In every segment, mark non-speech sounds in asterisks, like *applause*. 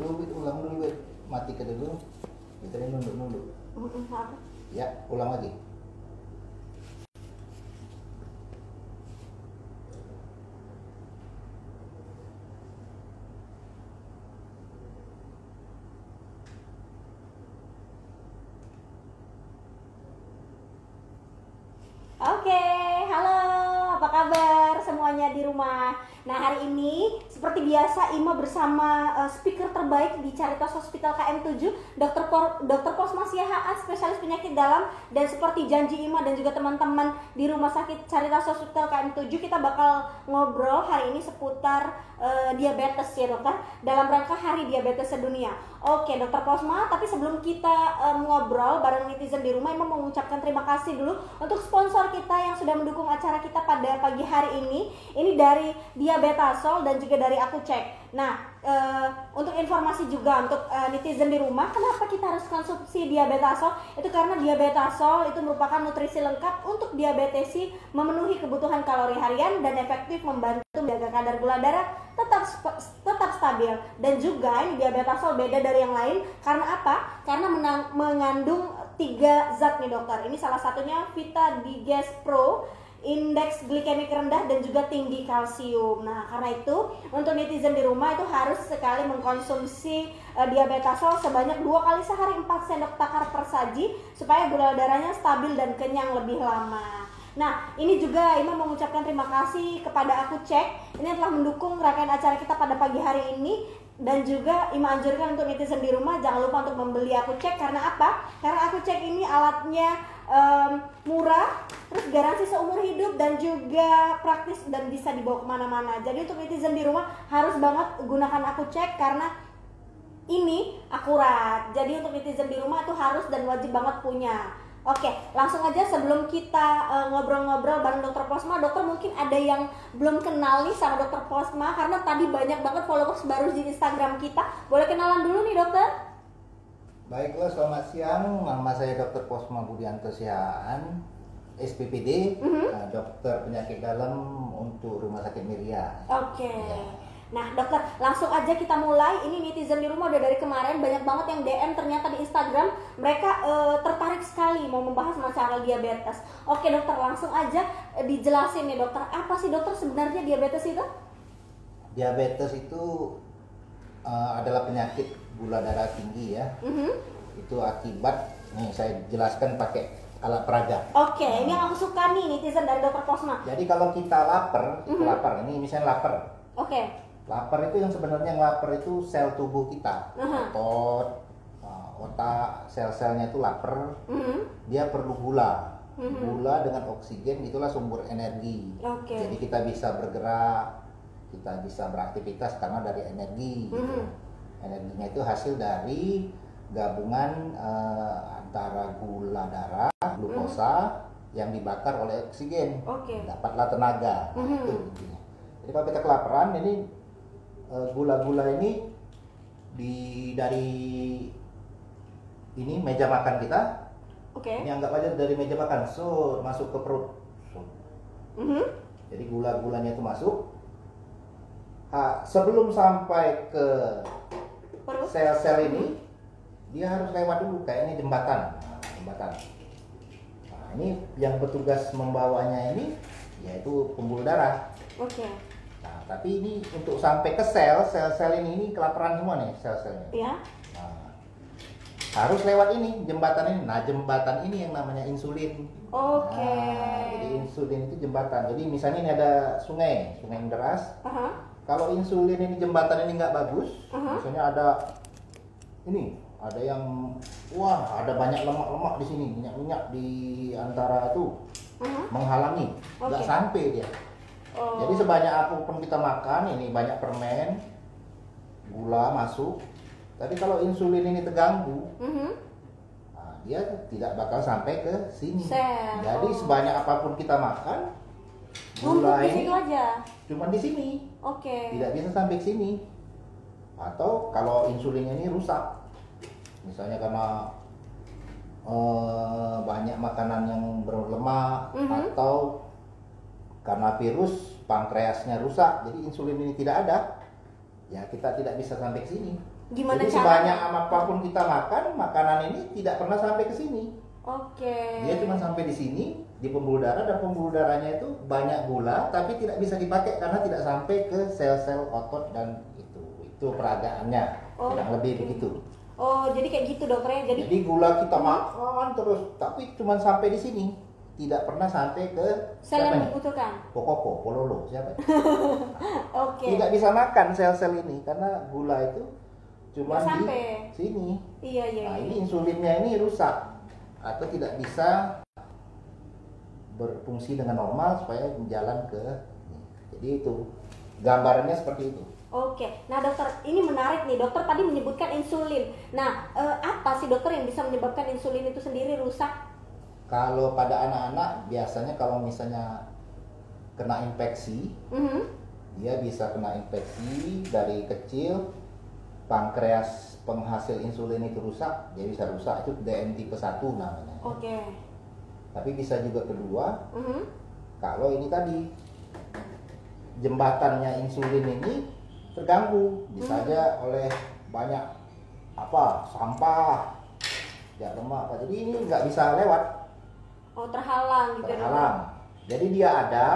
Coba Wit, ulang dulu Wit. Mati ke dulu. Kita ini nunduk nunduk. Mm-mm, apa? Ya, ulang lagi. Oke, halo, apa kabar semuanya di rumah? Nah hari ini seperti biasa Ima bersama uh, speaker terbaik di Caritas Hospital KM7 Dr. Por, Dr. Posma Siahaan spesialis penyakit dalam dan seperti janji Ima dan juga teman-teman di Rumah Sakit Caritas Hospital KM7 kita bakal ngobrol hari ini seputar uh, diabetes ya dokter dalam rangka Hari Diabetes Sedunia. Oke Dokter Posma, tapi sebelum kita um, ngobrol bareng netizen di rumah mau mengucapkan terima kasih dulu untuk sponsor kita yang sudah mendukung acara kita pada pagi hari ini. Ini dari Diabetasol dan juga dari Aku Cek. Nah, e, untuk informasi juga untuk e, netizen di rumah, kenapa kita harus konsumsi Diabetasol? Itu karena Diabetasol itu merupakan nutrisi lengkap untuk diabetesi memenuhi kebutuhan kalori harian dan efektif membantu menjaga kadar gula darah tetap tetap stabil dan juga ini Diabetasol beda dari yang lain karena apa? Karena menang, mengandung tiga zat nih dokter. Ini salah satunya Vita Diges Pro indeks glikemik rendah dan juga tinggi kalsium. Nah, karena itu untuk netizen di rumah itu harus sekali mengkonsumsi uh, diabetasol sebanyak dua kali sehari 4 sendok takar per saji supaya gula darahnya stabil dan kenyang lebih lama. Nah, ini juga Ima mengucapkan terima kasih kepada aku cek. Ini telah mendukung rangkaian acara kita pada pagi hari ini dan juga Ima anjurkan untuk netizen di rumah jangan lupa untuk membeli aku cek karena apa? Karena aku cek ini alatnya um, murah, terus garansi seumur hidup dan juga praktis dan bisa dibawa ke mana-mana. Jadi untuk netizen di rumah harus banget gunakan aku cek karena ini akurat. Jadi untuk netizen di rumah itu harus dan wajib banget punya. Oke, langsung aja sebelum kita ngobrol-ngobrol uh, bareng Dokter Posma, Dokter mungkin ada yang belum kenal nih sama Dokter Posma karena tadi banyak banget followers baru di Instagram kita. Boleh kenalan dulu nih Dokter? Baiklah, selamat siang. Nama saya Dr. Posma Budianto Sihaan, SPPD, mm -hmm. uh, dokter penyakit dalam untuk Rumah Sakit Miria. Oke. Okay. Ya. Nah, dokter, langsung aja kita mulai. Ini netizen di rumah udah dari kemarin banyak banget yang DM ternyata di Instagram mereka uh, tertarik sekali mau membahas masalah diabetes. Oke, dokter, langsung aja uh, dijelasin nih, dokter. Apa sih dokter sebenarnya diabetes itu? Diabetes itu uh, adalah penyakit gula darah tinggi ya. Mm-hmm. Itu akibat nih saya jelaskan pakai alat peraga. Oke, okay, nah. ini yang aku suka nih netizen dari dokter Posma. Jadi kalau kita lapar, mm-hmm. lapar ini misalnya lapar. Oke. Okay. Lapar itu yang sebenarnya yang lapar itu sel tubuh kita, otot, uh, otak, sel-selnya itu lapar. Mm-hmm. Dia perlu gula. Mm-hmm. Gula dengan oksigen itulah sumber energi. Okay. Jadi kita bisa bergerak, kita bisa beraktivitas karena dari energi. Mm-hmm. Gitu energinya itu hasil dari gabungan uh, antara gula darah, glukosa mm. yang dibakar oleh oksigen. Okay. Dapatlah tenaga. Nah, mm. itu intinya. Jadi kalau kita kelaparan ini eh, gula-gula uh, ini di dari ini meja makan kita. Okay. Ini anggap aja dari meja makan. So, masuk ke perut. So. Mm -hmm. Jadi gula-gulanya itu masuk. Ha, sebelum sampai ke sel-sel ini dia harus lewat dulu kayak ini jembatan nah, jembatan nah ini yang bertugas membawanya ini yaitu pembuluh darah oke okay. Tapi ini untuk sampai ke sel sel-sel ini ini kelaparan semua nih sel-selnya ya nah, harus lewat ini jembatan ini nah jembatan ini yang namanya insulin oke okay. nah, jadi insulin itu jembatan jadi misalnya ini ada sungai sungai yang deras uh -huh kalau insulin ini jembatan ini nggak bagus, uh-huh. misalnya ada ini ada yang wah ada banyak lemak-lemak di sini minyak-minyak di antara itu uh-huh. menghalangi nggak okay. sampai dia. Oh. Jadi sebanyak apa pun kita makan ini banyak permen, gula masuk. Tapi kalau insulin ini terganggu, uh-huh. nah, dia tidak bakal sampai ke sini. Sel. Jadi oh. sebanyak apa pun kita makan, gula ini aja. cuma di sini. Oke. Okay. Tidak bisa sampai ke sini. Atau kalau insulinnya ini rusak, misalnya karena uh, banyak makanan yang berlemak mm -hmm. atau karena virus pankreasnya rusak, jadi insulin ini tidak ada, ya kita tidak bisa sampai ke sini. Gimana Jadi sebanyak apa pun kita makan, makanan ini tidak pernah sampai ke sini. Oke. Dia cuma sampai di sini di pembuluh darah dan pembuluh darahnya itu banyak gula tapi tidak bisa dipakai karena tidak sampai ke sel-sel otot dan itu itu peragaannya Oh, kurang lebih begitu. Oh, jadi kayak gitu dokter ya. Jadi Jadi gula kita makan terus tapi cuma sampai di sini tidak pernah sampai ke sel siapa yang dibutuhkan. Pokoko, pololo, siapa? *laughs* Oke. Tidak bisa makan sel-sel ini karena gula itu cuma di sini. Iya, iya. Nah iya. ini insulinnya ini rusak atau tidak bisa berfungsi dengan normal supaya jalan ke jadi itu gambarannya seperti itu. Oke, nah dokter ini menarik nih. Dokter tadi menyebutkan insulin. Nah, eh, apa sih dokter yang bisa menyebabkan insulin itu sendiri rusak? Kalau pada anak-anak biasanya kalau misalnya kena infeksi, Mhm. dia bisa kena infeksi dari kecil pankreas penghasil insulin itu rusak, dia bisa rusak itu DM tipe 1 namanya. Oke. Tapi bisa juga kedua, Mhm. kalau ini tadi jembatannya insulin ini terganggu bisa Hmm. aja oleh banyak apa sampah ya lemak apa jadi ini nggak bisa lewat Oh, terhalang gitu ya, terhalang jadi dia ada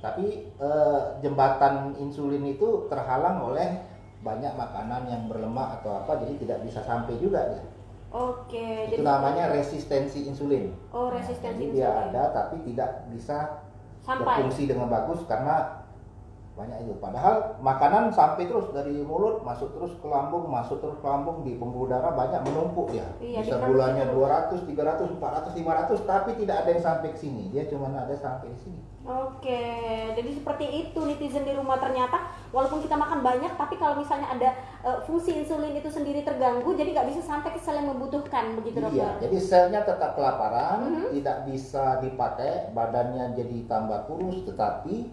tapi eh, jembatan insulin itu terhalang oleh banyak makanan yang berlemak atau apa jadi tidak bisa sampai juga dia Oke, itu namanya resistensi insulin Oh, Nah, resistensi jadi dia insulin. ada tapi tidak bisa sampai. berfungsi dengan bagus karena banyak itu. Padahal makanan sampai terus dari mulut masuk terus ke lambung, masuk terus ke lambung di pembuluh darah banyak menumpuk dia. Iya, Bisa gulanya terus. 200, 300, 400, 500 tapi tidak ada yang sampai ke sini. Dia cuma ada sampai di sini. Oke, jadi seperti itu netizen di rumah ternyata walaupun kita makan banyak tapi kalau misalnya ada eh, fungsi insulin itu sendiri terganggu jadi nggak bisa sampai ke sel yang membutuhkan begitu Iya, dokter. jadi selnya tetap kelaparan, Mhm. tidak bisa dipakai, badannya jadi tambah kurus tetapi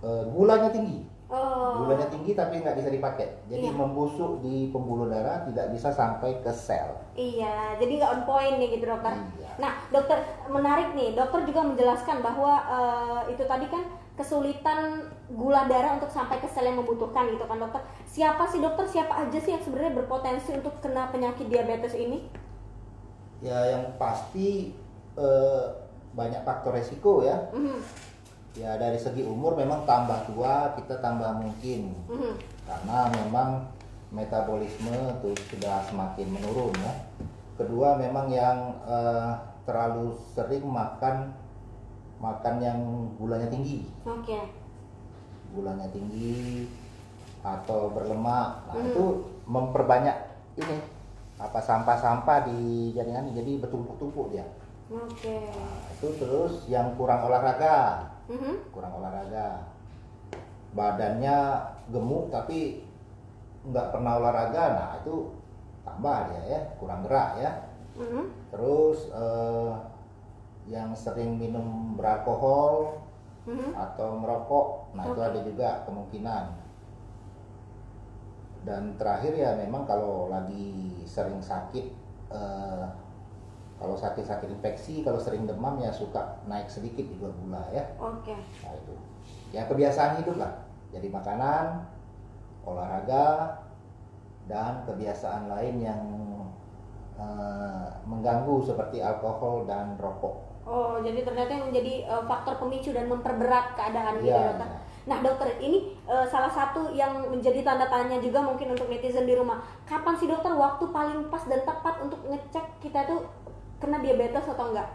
eh, gulanya tinggi. Oh. Gulanya tinggi tapi nggak bisa dipakai. Jadi Iya. membusuk di pembuluh darah tidak bisa sampai ke sel. Iya, jadi nggak on point nih gitu dokter. Iya. Nah, dokter menarik nih. Dokter juga menjelaskan bahwa eh, itu tadi kan kesulitan gula darah untuk sampai ke sel yang membutuhkan gitu kan dokter. Siapa sih dokter? Siapa aja sih yang sebenarnya berpotensi untuk kena penyakit diabetes ini? Ya yang pasti eh, banyak faktor resiko ya. Mhm, Ya dari segi umur memang tambah tua kita tambah mungkin mhm. karena memang metabolisme tuh sudah semakin menurun ya. Kedua memang yang eh, terlalu sering makan makan yang gulanya tinggi, Oke. gulanya tinggi atau berlemak. Nah, Hmm. itu memperbanyak ini apa sampah-sampah di jaringan jadi bertumpuk-tumpuk dia. Oke. Nah, itu terus yang kurang olahraga, Mhm. kurang olahraga. Badannya gemuk tapi nggak pernah olahraga, nah itu tambah dia ya, kurang gerak ya. Mhm. Terus eh, yang sering minum beralkohol Mhm. atau merokok, nah itu Oke. ada juga kemungkinan. Dan terakhir ya memang kalau lagi sering sakit, eh, kalau sakit-sakit infeksi, kalau sering demam ya suka naik sedikit juga gula ya. Oke. Nah itu. Ya kebiasaan hidup lah. Jadi makanan, olahraga, dan kebiasaan lain yang eh, mengganggu seperti alkohol dan rokok. Oh, jadi ternyata yang menjadi eh, faktor pemicu dan memperberat keadaan gitu Iya, ya, dokter. iya. Nah, dokter, ini eh, salah satu yang menjadi tanda tanya juga mungkin untuk netizen di rumah. Kapan sih dokter waktu paling pas dan tepat untuk ngecek kita tuh kena diabetes atau enggak?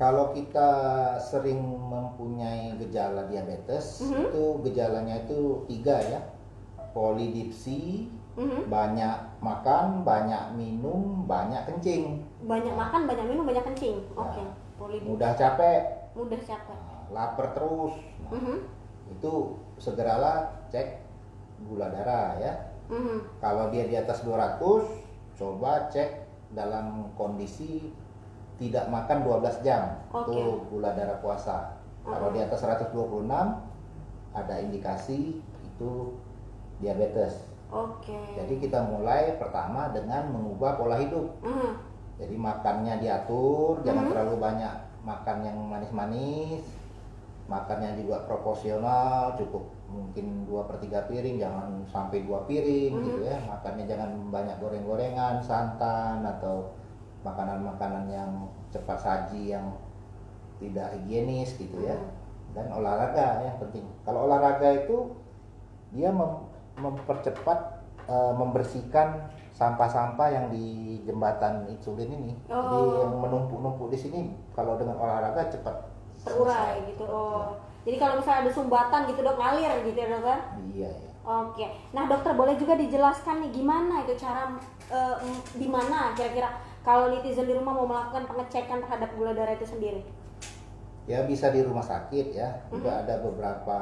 Kalau kita sering mempunyai gejala diabetes, Mhm. itu gejalanya itu tiga ya, polidipsi, Mhm. banyak makan, banyak minum, banyak kencing, Banyak makan, banyak minum, banyak kencing. Oke, Ya. polid mudah capek, mudah capek. nah, lapar terus. Nah, Mhm. Itu segeralah cek gula darah ya. Mhm. Kalau dia di atas 200, coba cek dalam kondisi tidak makan 12 jam. Oke. Itu gula darah puasa. Kalau Mhm. di atas 126 ada indikasi itu diabetes. Oke. Jadi kita mulai pertama dengan mengubah pola hidup. Mhm. Jadi makannya diatur, jangan Mhm. terlalu banyak makan yang manis-manis. Makannya juga proporsional, cukup mungkin dua per tiga piring jangan sampai dua piring Mhm. gitu ya. Makannya jangan banyak goreng-gorengan santan atau makanan-makanan yang cepat saji yang tidak higienis gitu ya. Mhm. dan olahraga yang penting. Kalau olahraga itu dia mem- mempercepat eh, membersihkan sampah-sampah yang di jembatan insulin ini. Jadi Oh. yang menumpuk-numpuk di sini kalau dengan olahraga cepat terurai gitu. Oh jadi kalau misalnya ada sumbatan gitu dok ngalir gitu ya dokter iya ya Oke, nah dokter boleh juga dijelaskan nih gimana itu cara m- di mana kira-kira kalau netizen di rumah mau melakukan pengecekan terhadap gula darah itu sendiri? ya bisa di rumah sakit ya. Juga ada beberapa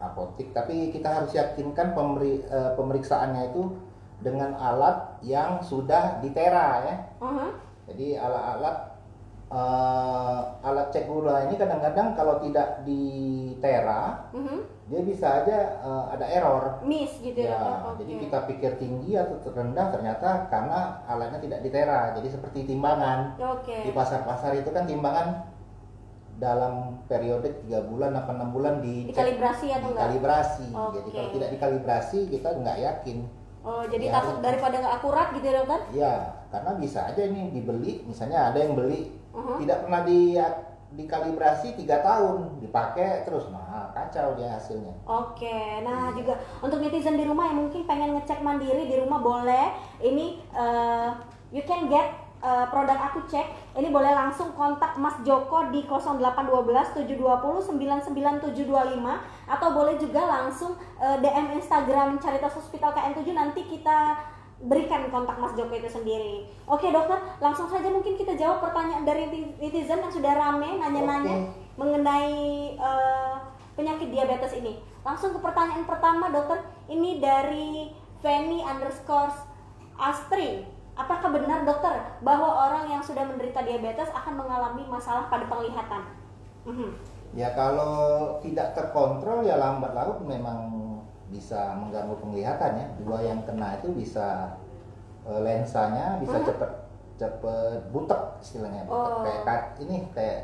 apotik. Tapi kita harus yakinkan pemeri- eh, pemeriksaannya itu dengan alat yang sudah ditera ya. Mhm. jadi alat-alat eh, alat cek gula ini kadang-kadang kalau tidak ditera Mhm. dia bisa aja eh, ada error Miss gitu ya? ya dokter? jadi Oke. kita pikir tinggi atau rendah ternyata karena alatnya tidak ditera jadi seperti timbangan Oke. di pasar-pasar itu kan timbangan dalam periode tiga bulan apa enam bulan di Dikalibrasi atau enggak? dikalibrasi Oke. jadi kalau tidak dikalibrasi kita nggak yakin Oh, jadi Ya, takut daripada nggak akurat gitu ya dokter? ya karena bisa aja ini dibeli misalnya ada yang beli Mhm. tidak pernah di dikalibrasi tiga tahun dipakai terus nah kacau dia hasilnya Oke, nah juga untuk netizen di rumah yang mungkin pengen ngecek mandiri di rumah boleh. Ini eh, you can get eh, produk aku cek. Ini boleh langsung kontak Mas Joko di 0812 720 99725 atau boleh juga langsung eh, DM Instagram Caritas Hospital KM7 nanti kita berikan kontak Mas Joko itu sendiri. Oke dokter, langsung saja mungkin kita jawab pertanyaan dari netizen yang sudah rame nanya-nanya mengenai eh, penyakit diabetes ini. Langsung ke pertanyaan pertama dokter, ini dari Feni underscore Astri. Apakah benar dokter bahwa orang yang sudah menderita diabetes akan mengalami masalah pada penglihatan? Mhm. ya kalau tidak terkontrol ya lambat laun memang bisa mengganggu penglihatan ya dua yang kena itu bisa eh, lensanya bisa Mhm. cepet cepet butek istilahnya butek. Oh. kayak ka- ini kayak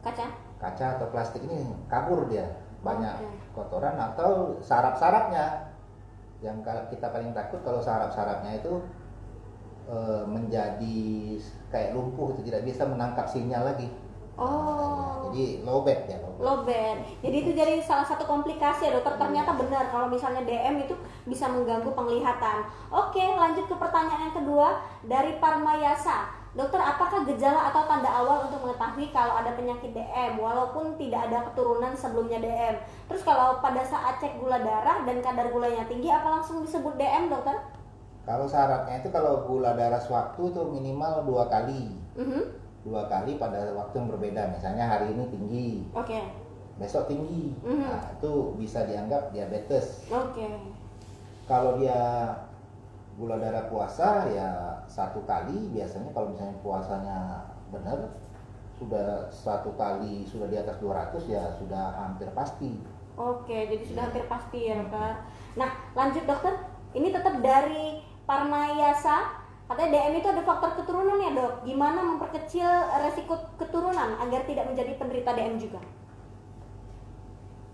Kaca? kaca atau plastik ini kabur dia banyak Oke. kotoran atau sarap-sarapnya yang kita paling takut kalau sarap-sarapnya itu eh, menjadi kayak lumpuh itu tidak bisa menangkap sinyal lagi Oh. jadi lowbat ya lowbat. Lobet. Jadi itu jadi salah satu komplikasi ya dokter. Ternyata benar kalau misalnya DM itu bisa mengganggu penglihatan. Oke, lanjut ke pertanyaan yang kedua dari Parmayasa. Dokter, apakah gejala atau tanda awal untuk mengetahui kalau ada penyakit DM walaupun tidak ada keturunan sebelumnya DM? Terus kalau pada saat cek gula darah dan kadar gulanya tinggi apa langsung disebut DM, dokter? Kalau syaratnya itu kalau gula darah sewaktu itu minimal dua kali, Mhm. Dua kali pada waktu yang berbeda. Misalnya hari ini tinggi, Oke. besok tinggi, Mhm. nah itu bisa dianggap diabetes. Oke. Kalau dia gula darah puasa ya satu kali biasanya kalau misalnya puasanya benar sudah satu kali sudah di atas 200 ya sudah hampir pasti. Oke, jadi sudah hampir pasti ya dokter. Nah, lanjut dokter. Ini tetap dari Parnayasa. Katanya DM itu ada faktor keturunan ya dok. Gimana memperkecil resiko keturunan agar tidak menjadi penderita DM juga?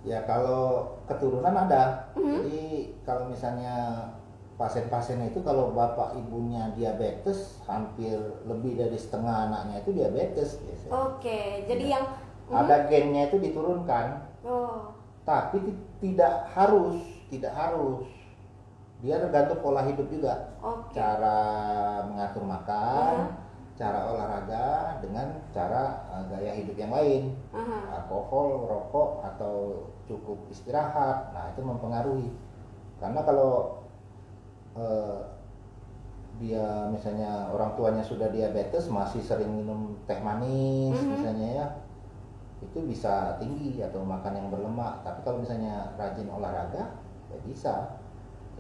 Ya kalau keturunan ada. Mhm. Jadi kalau misalnya pasien-pasien itu kalau bapak ibunya diabetes hampir lebih dari setengah anaknya itu diabetes biasanya. Oke, jadi Ya. yang Ada gennya itu diturunkan, oh tapi ti- tidak harus, tidak harus. Dia tergantung pola hidup juga. oke Cara mengatur makan, Mhm. cara olahraga dengan cara eh, gaya hidup yang lain. Aha. alkohol, rokok atau cukup istirahat, nah itu mempengaruhi. Karena kalau eh, dia misalnya orang tuanya sudah diabetes masih sering minum teh manis Mhm. misalnya ya, itu bisa tinggi atau makan yang berlemak. Tapi kalau misalnya rajin olahraga, ya bisa.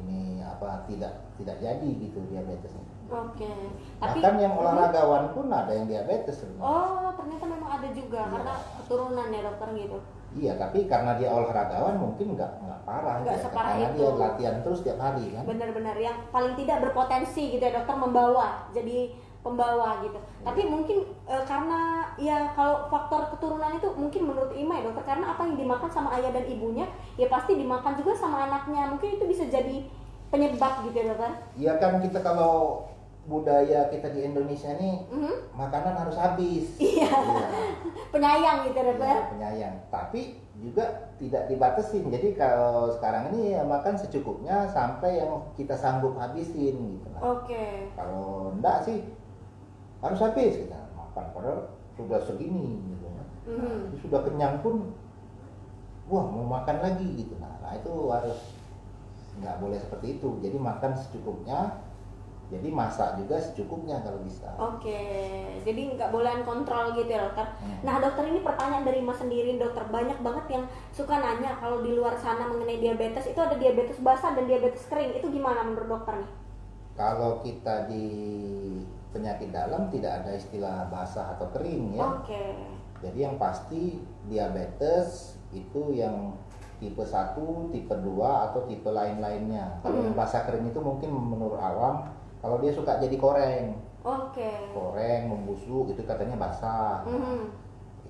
Ini apa tidak tidak jadi gitu diabetesnya. Oke. Tapi Bahkan yang olahragawan pun ada yang diabetes sebenarnya. Oh, ternyata memang ada juga Iya. karena keturunan ya dokter gitu. Iya, tapi karena dia olahragawan mungkin nggak nggak parah, Nggak ya, separah karena itu. dia latihan terus tiap hari kan. Benar-benar yang paling tidak berpotensi gitu ya dokter membawa. Jadi pembawa gitu. Iya. Tapi mungkin e, karena ya kalau faktor keturunan itu mungkin menurut Ima ya dokter karena apa yang dimakan sama ayah dan ibunya ya pasti dimakan juga sama anaknya. Mungkin itu bisa jadi penyebab gitu ya dokter. Iya kan kita kalau budaya kita di Indonesia nih Mhm. makanan harus habis. Iya. *laughs* Penyayang gitu ya dokter. Iya, penyayang. Tapi juga tidak dibatasin. Jadi kalau sekarang ini ya makan secukupnya sampai yang kita sanggup habisin gitu lah. Oke. Kalau enggak sih harus habis kita makan padahal sudah segini gitu ya. Mhm. Jadi sudah kenyang pun wah mau makan lagi gitu. Nah, nah itu harus nggak boleh seperti itu. Jadi makan secukupnya. Jadi masak juga secukupnya kalau bisa. Oke, jadi nggak bolehan kontrol gitu ya dokter. Hmm. Nah dokter ini pertanyaan dari Mas sendiri dokter banyak banget yang suka nanya kalau di luar sana mengenai diabetes itu ada diabetes basah dan diabetes kering itu gimana menurut dokter nih? Kalau kita di penyakit dalam tidak ada istilah basah atau kering ya. Oke, Jadi yang pasti diabetes itu yang tipe 1, tipe 2 atau tipe lain-lainnya. Kalau yang Hmm. basah kering itu mungkin menurut awam kalau dia suka jadi koreng, oke, koreng membusuk itu katanya basah. Mhm.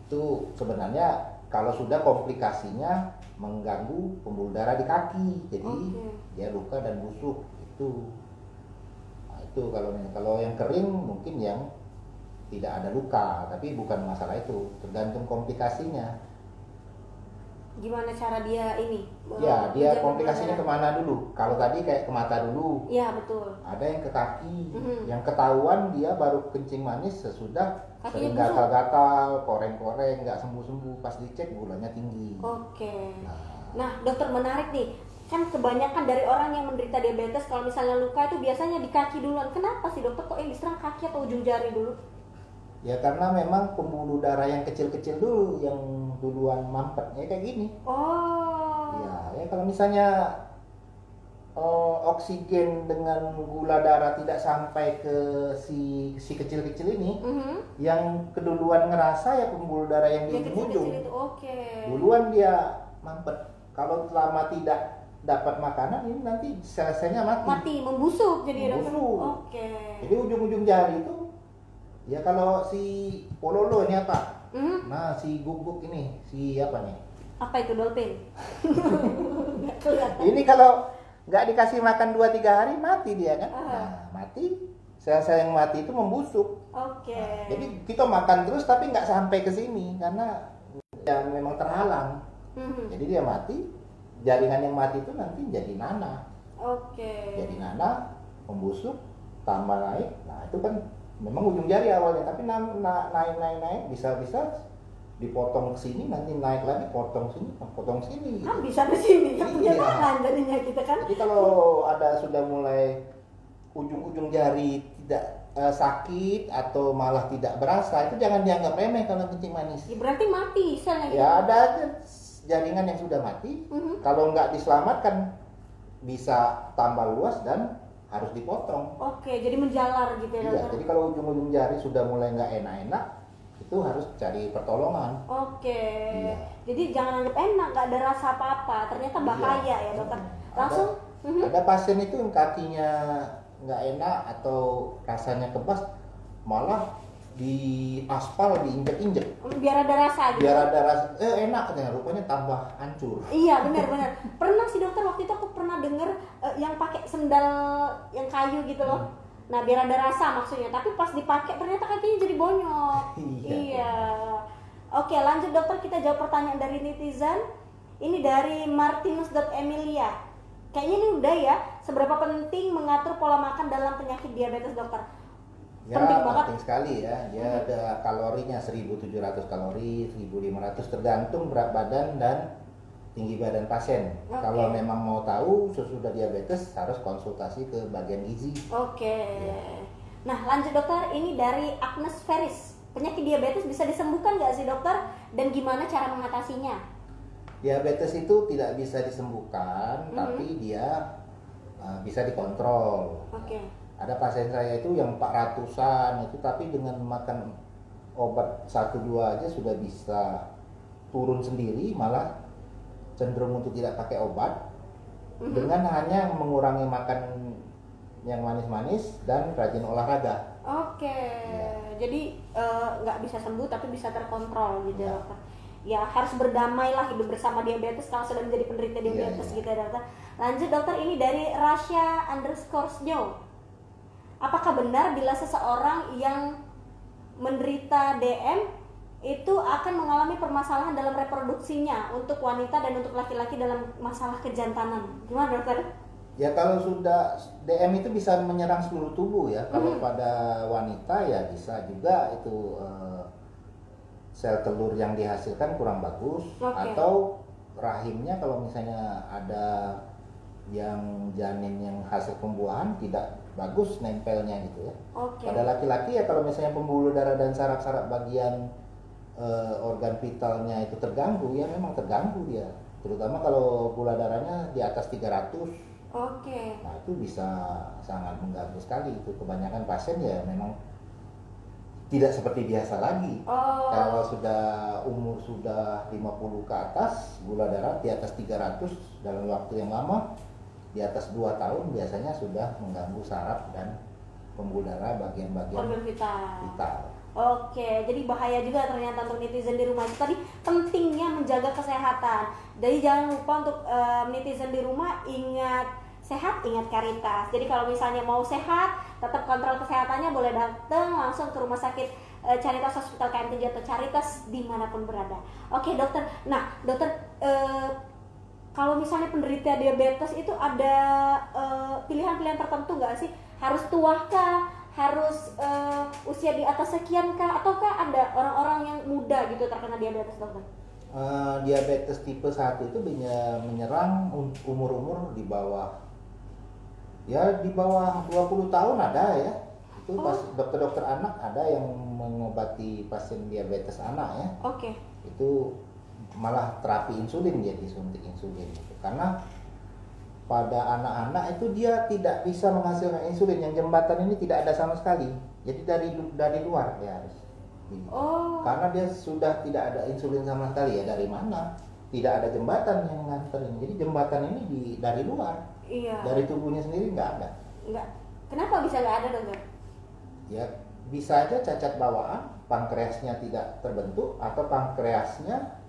Itu sebenarnya kalau sudah komplikasinya mengganggu pembuluh darah di kaki. Jadi Oke. dia luka dan busuk itu. Itu kalau kalau yang kering mungkin yang tidak ada luka, tapi bukan masalah itu, tergantung komplikasinya. gimana cara dia ini? Ya, eh, dia komplikasinya ke mana dulu? Kalau tadi kayak ke mata dulu? Iya betul. ada yang ke kaki, Mhm. yang ketahuan dia baru kencing manis sesudah Kakinya sering gatal-gatal, koreng-koreng, nggak sembuh-sembuh, pas dicek gulanya tinggi. Oke. Nah, Nah dokter menarik nih. Kan kebanyakan dari orang yang menderita diabetes kalau misalnya luka itu biasanya di kaki duluan. Kenapa sih dokter kok yang diserang kaki atau ujung jari dulu? ya karena memang pembuluh darah yang kecil-kecil dulu yang duluan mampet, ya kayak gini. Oh. Ya, ya kalau misalnya eh, oksigen dengan gula darah tidak sampai ke si si kecil-kecil ini, Mhm. yang keduluan ngerasa ya pembuluh darah yang di itu oke. Duluan dia mampet. Kalau selama tidak dapat makanan ini nanti sel-selnya mati. Mati, membusuk jadi. Membusuk. Oke. Jadi ujung-ujung jari itu ya kalau si pololo ini apa? Mhm. Nah si guguk ini si apa nih? Apa itu dolphin? *laughs* Ini kalau nggak dikasih makan 2-3 hari mati dia kan? Aha. Nah mati sel-sel yang mati itu membusuk. Oke. Jadi kita makan terus tapi nggak sampai ke sini karena yang memang terhalang. Mhm. Jadi dia mati, jaringan yang mati itu nanti jadi nanah. Oke. Jadi nanah, membusuk, tambah naik. Nah itu kan memang ujung jari awalnya, tapi na- na- naik naik naik bisa-bisa dipotong ke sini, nanti naik lagi, potong sini, potong sini. Gitu. bisa ke sini yang punya tangan jadinya kita kan. Jadi kalau ada sudah mulai ujung-ujung jari tidak eh, sakit atau malah tidak berasa, itu jangan dianggap remeh kalau kencing manis. Ya, berarti mati selnya gitu. Ya ada aja jaringan yang sudah mati, Mhm. kalau nggak diselamatkan bisa tambah luas dan harus dipotong. Oke, jadi menjalar gitu ya Iya, jadi kalau ujung-ujung jari sudah mulai nggak enak-enak, itu harus cari pertolongan. Oke. Iya. Jadi jangan anggap enak, nggak ada rasa apa-apa. Ternyata bahaya Iya. ya dokter. Ada- Langsung. Mhm. Ada pasien itu yang kakinya nggak enak atau rasanya kebas, malah di aspal diinjek-injek. Biar ada rasa gitu. Biar ada rasa, eh enak katanya, rupanya tambah hancur. Iya benar-benar. Pernah sih dokter waktu itu aku pernah denger eh, yang pakai sendal yang kayu gitu loh. Hmm. Nah biar ada rasa maksudnya. Tapi pas dipakai ternyata kakinya jadi bonyok. *laughs* Iya. iya. Oke lanjut dokter kita jawab pertanyaan dari netizen. Ini dari Martinus.emilia. Kayaknya ini udah ya. Seberapa penting mengatur pola makan dalam penyakit diabetes dokter? Ya, Penting penting, banget. Hmm. sekali ya. Dia ada kalorinya 1700 kalori, 1500 tergantung berat badan dan tinggi badan pasien. Oke. Kalau memang mau tahu sesudah diabetes harus konsultasi ke bagian gizi. Oke. Iya. Nah lanjut dokter, ini dari Agnes Feris. Penyakit diabetes bisa disembuhkan nggak sih dokter? Dan gimana cara mengatasinya? Diabetes itu tidak bisa disembuhkan, Mhm. tapi dia uh, bisa dikontrol. Oke. Ada pasien saya itu yang 400-an itu tapi dengan makan obat 1 2 aja sudah bisa turun sendiri malah cenderung untuk tidak pakai obat Mhm. dengan hanya mengurangi makan yang manis-manis dan rajin olahraga. Oke, ya. jadi eh, nggak uh, bisa sembuh tapi bisa terkontrol gitu ya. dokter. Ya harus berdamai lah hidup bersama diabetes kalau sudah menjadi penderita iya, diabetes ya, ya. gitu ya dokter. Lanjut dokter ini dari Rasya underscore Snow. Apakah benar bila seseorang yang menderita DM itu akan mengalami permasalahan dalam reproduksinya untuk wanita dan untuk laki-laki dalam masalah kejantanan? Gimana dokter? Ya kalau sudah DM itu bisa menyerang seluruh tubuh ya. Kalau mm -hmm. pada wanita ya bisa juga itu uh, sel telur yang dihasilkan kurang bagus okay. atau rahimnya kalau misalnya ada yang janin yang hasil pembuahan tidak bagus nempelnya gitu ya. Okay. Pada laki-laki ya kalau misalnya pembuluh darah dan saraf-saraf bagian uh, organ vitalnya itu terganggu ya memang terganggu dia. Terutama kalau gula darahnya di atas 300 Oke. Okay. Nah itu bisa sangat mengganggu sekali itu kebanyakan pasien ya memang tidak seperti biasa lagi. Oh. Kalau sudah umur sudah 50 ke atas, gula darah di atas 300 dalam waktu yang lama, di atas 2 tahun biasanya sudah mengganggu saraf dan pembuluh darah bagian-bagian vital. vital. Oke, jadi bahaya juga ternyata untuk netizen di rumah. Tadi pentingnya menjaga kesehatan. Jadi jangan lupa untuk uh, netizen di rumah ingat sehat ingat Karitas. Jadi kalau misalnya mau sehat, tetap kontrol kesehatannya boleh datang langsung ke rumah sakit e, Caritas Hospital KM7 atau Caritas di mana pun berada. Oke dokter. Nah dokter e, kalau misalnya penderita diabetes itu ada pilihan pilihan-pilihan tertentu nggak sih? Harus tua kah? Harus e, usia di atas sekian kah? Ataukah ada orang-orang yang muda gitu terkena diabetes dokter? Uh, diabetes tipe 1 itu menyerang um, umur-umur di bawah ya di bawah 20 tahun ada ya itu pas oh. dokter-dokter anak ada yang mengobati pasien diabetes anak ya oke okay. itu malah terapi insulin dia disuntik insulin gitu. karena pada anak-anak itu dia tidak bisa menghasilkan insulin yang jembatan ini tidak ada sama sekali jadi dari dari luar ya harus oh. karena dia sudah tidak ada insulin sama sekali ya dari mana tidak ada jembatan yang nganterin jadi jembatan ini di dari luar Iya. Dari tubuhnya sendiri nggak ada. Nggak. Kenapa bisa nggak ada dokter? Ya bisa aja cacat bawaan, pankreasnya tidak terbentuk atau pankreasnya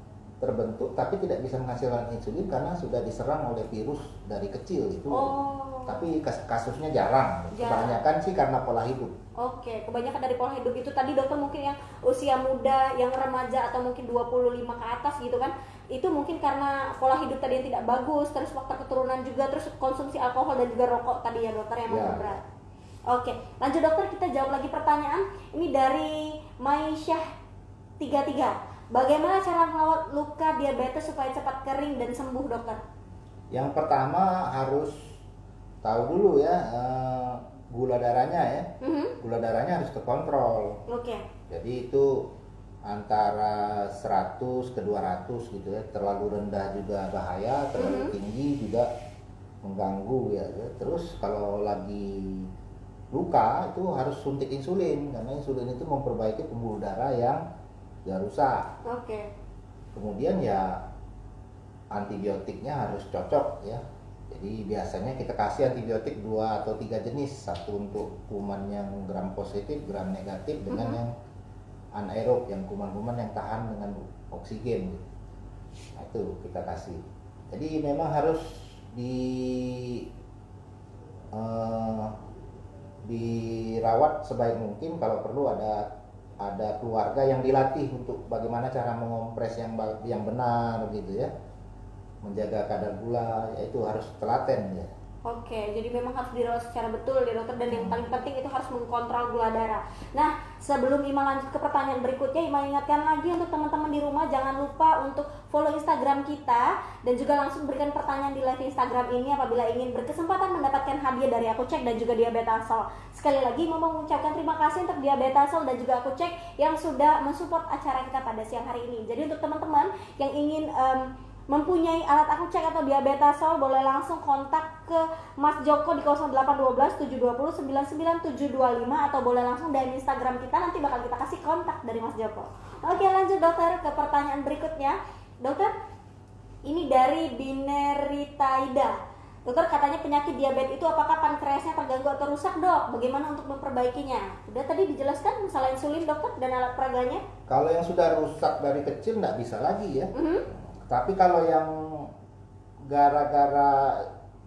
terbentuk tapi tidak bisa menghasilkan insulin karena sudah diserang oleh virus dari kecil itu. Oh. Tapi kasusnya jarang. jarang. Kebanyakan sih karena pola hidup. Oke, kebanyakan dari pola hidup itu tadi dokter mungkin yang usia muda, yang remaja atau mungkin 25 ke atas gitu kan itu mungkin karena pola hidup tadi yang tidak bagus terus faktor keturunan juga terus konsumsi alkohol dan juga rokok tadi ya dokter yang ya. berat oke lanjut dokter kita jawab lagi pertanyaan ini dari Maisyah 33 bagaimana cara merawat luka diabetes supaya cepat kering dan sembuh dokter yang pertama harus tahu dulu ya uh, gula darahnya ya mm -hmm. gula darahnya harus terkontrol oke okay. jadi itu antara 100 ke 200 gitu ya terlalu rendah juga bahaya terlalu mm -hmm. tinggi juga mengganggu ya terus kalau lagi luka itu harus suntik insulin karena insulin itu memperbaiki pembuluh darah yang ya rusak oke okay. kemudian ya antibiotiknya harus cocok ya jadi biasanya kita kasih antibiotik dua atau tiga jenis satu untuk kuman yang gram positif gram negatif dengan mm -hmm. yang anaerob yang kuman-kuman yang tahan dengan oksigen nah itu kita kasih jadi memang harus di uh, dirawat sebaik mungkin kalau perlu ada ada keluarga yang dilatih untuk bagaimana cara mengompres yang yang benar gitu ya. Menjaga kadar gula yaitu harus telaten ya Oke, jadi memang harus dirawat secara betul ya dokter dan yang paling penting itu harus mengkontrol gula darah. Nah, sebelum Ima lanjut ke pertanyaan berikutnya, Ima ingatkan lagi untuk teman-teman di rumah jangan lupa untuk follow Instagram kita dan juga langsung berikan pertanyaan di live Instagram ini apabila ingin berkesempatan mendapatkan hadiah dari aku cek dan juga diabetasol. Sekali lagi mau mengucapkan terima kasih untuk diabetasol dan juga aku cek yang sudah mensupport acara kita pada siang hari ini. Jadi untuk teman-teman yang ingin um, mempunyai alat aku cek atau diabetasol boleh langsung kontak ke Mas Joko di 0812 720 99725 atau boleh langsung dari Instagram kita nanti bakal kita kasih kontak dari Mas Joko. Oke lanjut dokter ke pertanyaan berikutnya. Dokter, ini dari Bineritaida. Dokter katanya penyakit diabetes itu apakah pankreasnya terganggu atau rusak dok? Bagaimana untuk memperbaikinya? Udah tadi dijelaskan masalah insulin dokter dan alat peraganya? Kalau yang sudah rusak dari kecil nggak bisa lagi ya. Mm -hmm. Tapi kalau yang gara-gara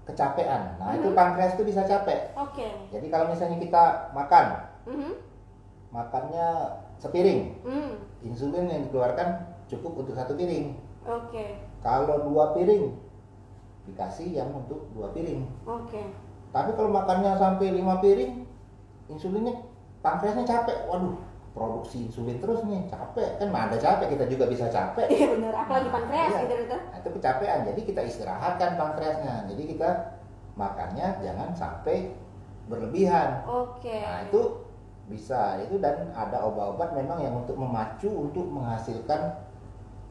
kecapean, nah mm -hmm. itu pankreas itu bisa capek. Oke. Okay. Jadi kalau misalnya kita makan, mm -hmm. makannya sepiring, mm. insulin yang dikeluarkan cukup untuk satu piring. Oke. Okay. Kalau dua piring, dikasih yang untuk dua piring. Oke. Okay. Tapi kalau makannya sampai lima piring, insulinnya pankreasnya capek. Waduh, produksi insulin terus nih capek. Kan ada capek kita juga bisa capek. Iya benar apalagi pankreas iya. gitu gitu. Nah, itu kecapean. Jadi kita istirahatkan pankreasnya jadi kita makannya jangan sampai berlebihan. Oke. Okay. nah itu bisa. Itu dan ada obat-obat memang yang untuk memacu untuk menghasilkan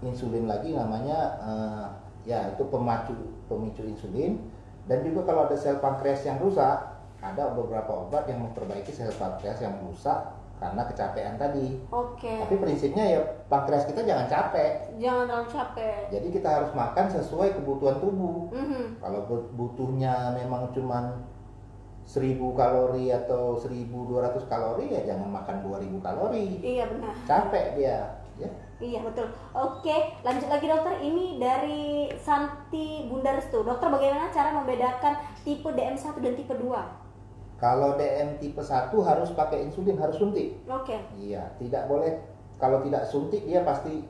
insulin lagi namanya uh, ya itu pemacu pemicu insulin. Dan juga kalau ada sel pankreas yang rusak ada beberapa obat yang memperbaiki sel pankreas yang rusak karena kecapean tadi. Oke. Okay. Tapi prinsipnya ya pankreas kita jangan capek. Jangan terlalu capek. Jadi kita harus makan sesuai kebutuhan tubuh. Mm -hmm. Kalau butuhnya memang cuman 1000 kalori atau 1200 kalori ya jangan makan 2000 kalori. Iya benar. Capek dia, ya. Iya betul. Oke, lanjut lagi dokter. Ini dari Santi Bunda Restu. Dokter bagaimana cara membedakan tipe DM1 dan tipe 2? Kalau DM tipe 1 harus pakai insulin, harus suntik. Oke. Okay. Iya, tidak boleh kalau tidak suntik dia pasti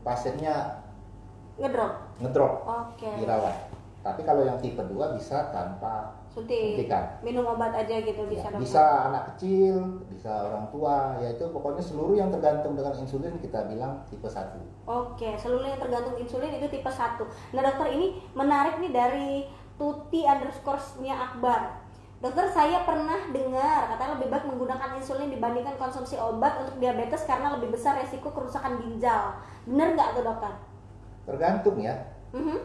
pasiennya ngedrop. Ngedrop. Oke. Okay. Dirawat. Tapi kalau yang tipe 2 bisa tanpa suntik. suntikan. Minum obat aja gitu ya, bisa. Bisa anak kecil, bisa orang tua, yaitu pokoknya seluruh yang tergantung dengan insulin kita bilang tipe 1. Oke, seluruh yang tergantung insulin itu tipe 1. Nah, dokter ini menarik nih dari Tuti underscore-nya Akbar. Dokter, saya pernah dengar katanya lebih baik menggunakan insulin dibandingkan konsumsi obat untuk diabetes karena lebih besar resiko kerusakan ginjal. Benar nggak tuh dokter? Tergantung ya. Mm -hmm.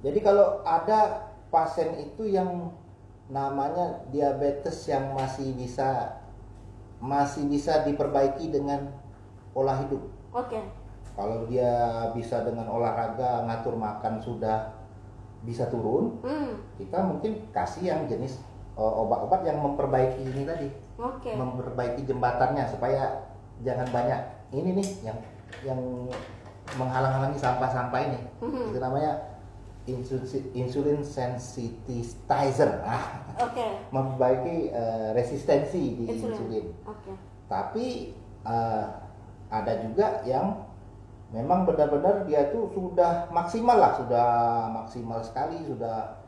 Jadi kalau ada pasien itu yang namanya diabetes yang masih bisa masih bisa diperbaiki dengan pola hidup. Oke. Okay. Kalau dia bisa dengan olahraga ngatur makan sudah bisa turun, mm. kita mungkin kasih yang jenis obat-obat yang memperbaiki ini tadi, okay. memperbaiki jembatannya supaya jangan banyak ini nih yang yang menghalang-halangi sampah-sampah ini. Mm-hmm. Itu namanya insulin, insulin sensitizer. Nah, okay. memperbaiki uh, resistensi di insulin. insulin. Okay. Tapi uh, ada juga yang memang benar-benar dia tuh sudah maksimal lah, sudah maksimal sekali, sudah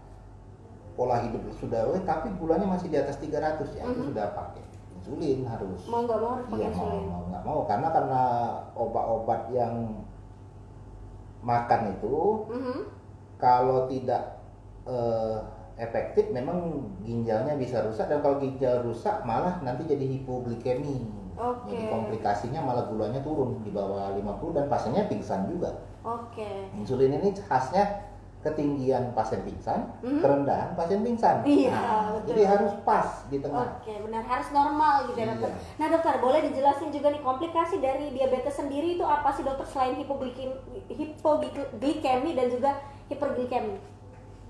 pola hidup sudah weh tapi gulanya masih di atas 300 ya mm -hmm. itu mm-hmm. sudah pakai insulin harus mau nggak mau harus pakai iya, insulin mau nggak mau karena karena obat-obat yang makan itu mm -hmm. kalau tidak uh, efektif memang ginjalnya bisa rusak dan kalau ginjal rusak malah nanti jadi hipoglikemi okay. jadi komplikasinya malah gulanya turun di bawah 50 dan pasiennya pingsan juga Oke. Okay. Insulin ini khasnya ketinggian pasien pingsan, hmm? kerendahan pasien pingsan. Iya, nah, betul. Jadi harus pas di tengah. Oke, benar harus normal gitu ya iya. dokter. Nah dokter, boleh dijelasin juga nih komplikasi dari diabetes sendiri itu apa sih dokter selain hipoglikemi, hipoglikemi dan juga hiperglikemi?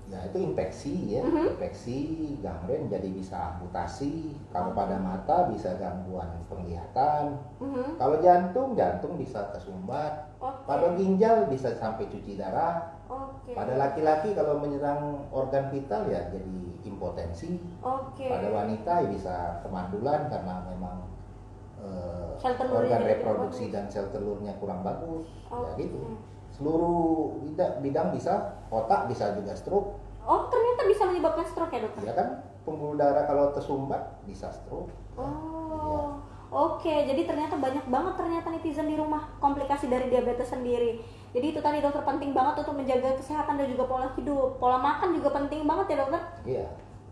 ya itu infeksi ya mm -hmm. infeksi gangren jadi bisa amputasi kalau pada mata bisa gangguan penglihatan mm -hmm. kalau jantung jantung bisa tersumbat okay. pada ginjal bisa sampai cuci darah okay. pada laki-laki kalau menyerang organ vital ya jadi impotensi. Okay. pada wanita ya bisa kemandulan karena memang uh, organ reproduksi dan sel telurnya kurang bagus. Okay. ya gitu. Seluruh bidang bisa otak bisa juga stroke. Oh ternyata bisa menyebabkan stroke ya dokter? Ya kan? Pembuluh darah kalau tersumbat bisa stroke. Oh ya. oke. Jadi ternyata banyak banget ternyata netizen di rumah komplikasi dari diabetes sendiri jadi itu tadi dokter penting banget untuk menjaga kesehatan dan juga pola hidup. Pola makan juga penting banget ya dokter? Iya.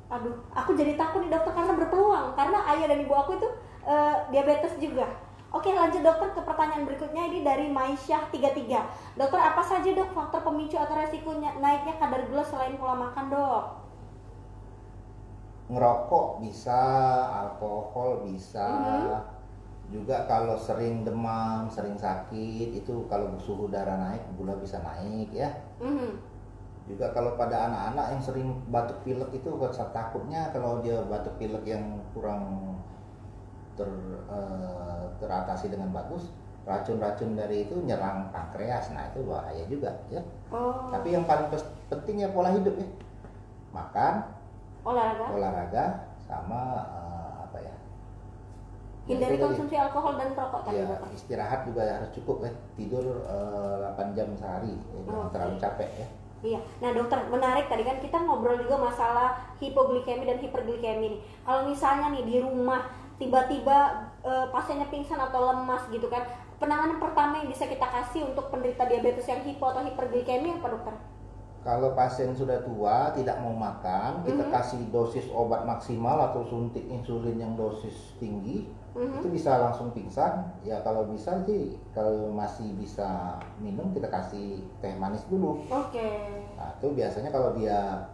Aduh aku jadi takut nih dokter karena berpeluang. Karena ayah dan ibu aku itu uh, diabetes juga. Oke lanjut dokter ke pertanyaan berikutnya. Ini dari Maisyah 33 Dokter apa saja dok faktor pemicu atau resikonya naiknya kadar gula selain pola makan dok? Ngerokok bisa, alkohol bisa mm -hmm. Juga kalau sering demam, sering sakit itu kalau suhu darah naik gula bisa naik ya. Mm -hmm. juga kalau pada anak-anak yang sering batuk pilek itu takutnya kalau dia batuk pilek yang kurang ter, uh, teratasi dengan bagus racun-racun dari itu nyerang pankreas. Nah itu bahaya juga ya. Oh. tapi yang paling penting ya pola hidup ya. Makan olahraga. olahraga sama uh, hindari konsumsi alkohol dan rokok tadi ya, istirahat juga harus cukup ya tidur uh, eh, 8 jam sehari ya, jangan terlalu capek ya. Iya, nah dokter menarik tadi kan kita ngobrol juga masalah hipoglikemi dan hiperglikemi nih. Kalau misalnya nih di rumah tiba-tiba e, pasiennya pingsan atau lemas gitu kan, penanganan pertama yang bisa kita kasih untuk penderita diabetes yang hipo atau hiperglikemi apa dokter? Kalau pasien sudah tua tidak mau makan, kita mm -hmm. kasih dosis obat maksimal atau suntik insulin yang dosis tinggi hmm itu bisa langsung pingsan ya kalau bisa sih kalau masih bisa minum kita kasih teh manis dulu oke okay. nah itu biasanya kalau dia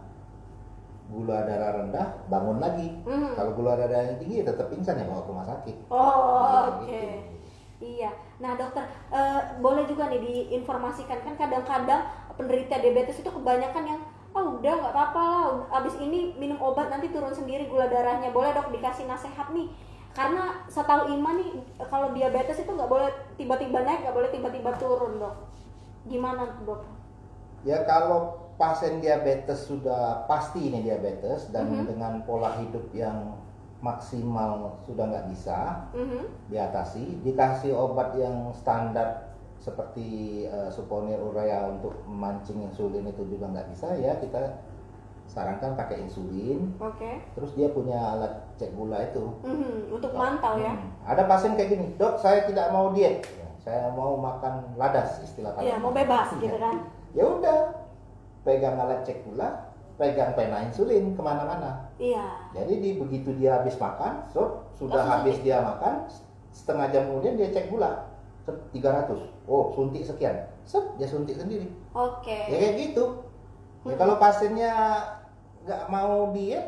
gula darah rendah bangun lagi mm-hmm. kalau gula darah yang tinggi ya tetap pingsan ya bawa ke rumah sakit oh nah, oke okay. gitu. Iya, nah dokter uh, boleh juga nih diinformasikan kan kadang-kadang penderita diabetes itu kebanyakan yang oh udah nggak apa-apa lah. Abis ini minum obat nanti turun sendiri gula darahnya. Boleh dok dikasih nasihat nih. Karena setahu Ima nih kalau diabetes itu nggak boleh tiba-tiba naik nggak boleh tiba-tiba turun dok. Gimana dok? Ya kalau pasien diabetes sudah pasti ini diabetes dan mm -hmm. dengan pola hidup yang maksimal sudah nggak bisa mm -hmm. diatasi dikasih obat yang standar seperti uh, suponir urea untuk memancing insulin itu juga nggak bisa ya kita sarankan pakai insulin. Oke. Okay. Terus dia punya alat cek gula itu. Mm-hmm, untuk mantau ya. Hmm. Ada pasien kayak gini, dok saya tidak mau diet, saya mau makan ladas istilah Iya mau bebas gitu kan. ya udah, pegang alat cek gula, pegang pena insulin ke mana-mana. Iya. Jadi di, begitu dia habis makan, so sudah Langsung habis dia makan, setengah jam kemudian dia cek gula. 300 oh suntik sekian set dia suntik sendiri oke okay. ya kayak gitu Ya kalau pasiennya nggak mau diet,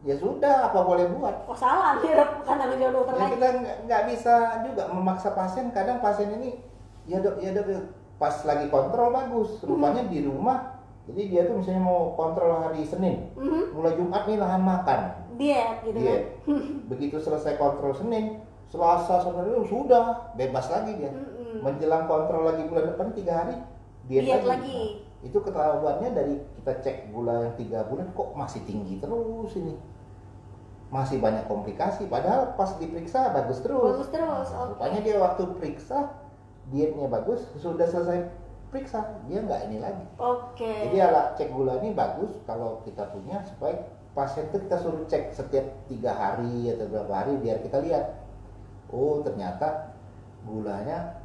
ya sudah apa boleh buat. Oh salah nih bukan tanggung jawab dokter ya, Kita nggak bisa juga memaksa pasien. Kadang pasien ini ya dok ya dok ya, pas lagi kontrol bagus, rupanya mm-hmm. di rumah. Jadi dia tuh misalnya mau kontrol hari Senin, mm-hmm. mulai Jumat nih lahan makan. Diet gitu diet. kan. Begitu selesai kontrol Senin, Selasa sampai itu sudah bebas lagi dia. Mm-hmm. Menjelang kontrol lagi bulan depan tiga hari diet, diet lagi. lagi. Nah, itu ketahuannya dari kita cek gula yang tiga bulan kok masih tinggi terus ini masih banyak komplikasi padahal pas diperiksa bagus terus bagus terus nah, rupanya dia waktu periksa dietnya bagus sudah selesai periksa dia nggak ini lagi oke okay. jadi alat cek gula ini bagus kalau kita punya supaya pasien itu kita suruh cek setiap tiga hari atau berapa hari biar kita lihat oh ternyata gulanya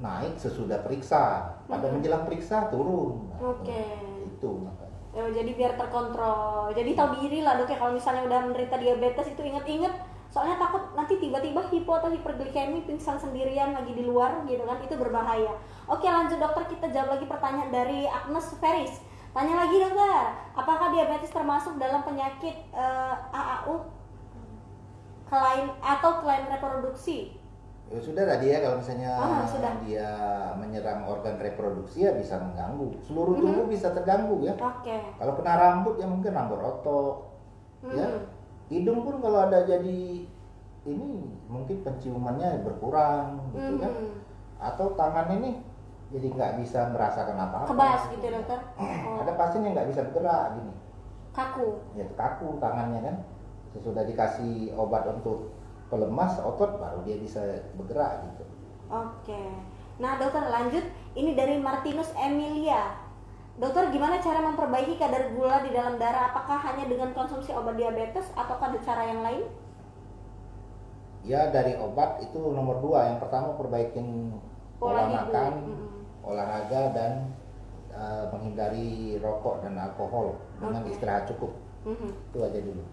naik sesudah periksa. Pada hmm. menjelang periksa turun. Nah, Oke. Okay. Itu makanya. Ya, jadi biar terkontrol. Jadi tahu diri lah dok ya kalau misalnya udah menderita diabetes itu inget-inget soalnya takut nanti tiba-tiba hipo atau hiperglikemi pingsan sendirian lagi di luar gitu kan itu berbahaya. Oke lanjut dokter kita jawab lagi pertanyaan dari Agnes Feris. Tanya lagi dokter, apakah diabetes termasuk dalam penyakit uh, eh, AAU kelain atau kelainan reproduksi? Ya sudah tadi ya kalau misalnya ah, dia menyerang organ reproduksi ya bisa mengganggu. Seluruh tubuh mm -hmm. bisa terganggu ya. Oke. Okay. Kalau kena rambut ya mungkin rambut roto. Mm -hmm. Ya. Hidung pun kalau ada jadi ini mungkin penciumannya berkurang gitu mm -hmm. kan. Atau tangan ini jadi nggak bisa merasakan apa-apa. Kebas gitu dokter. Oh. ada pasien yang nggak bisa bergerak gini. Kaku. Ya kaku tangannya kan. Sesudah dikasih obat untuk pelemas otot baru dia bisa bergerak gitu. Oke. Nah dokter lanjut ini dari Martinus Emilia. Dokter gimana cara memperbaiki kadar gula di dalam darah? Apakah hanya dengan konsumsi obat diabetes atau ada cara yang lain? Ya dari obat itu nomor dua. Yang pertama perbaikin pola, pola makan, mm-hmm. olahraga dan uh, menghindari rokok dan alkohol dengan okay. istirahat cukup. Mm-hmm. Itu aja dulu.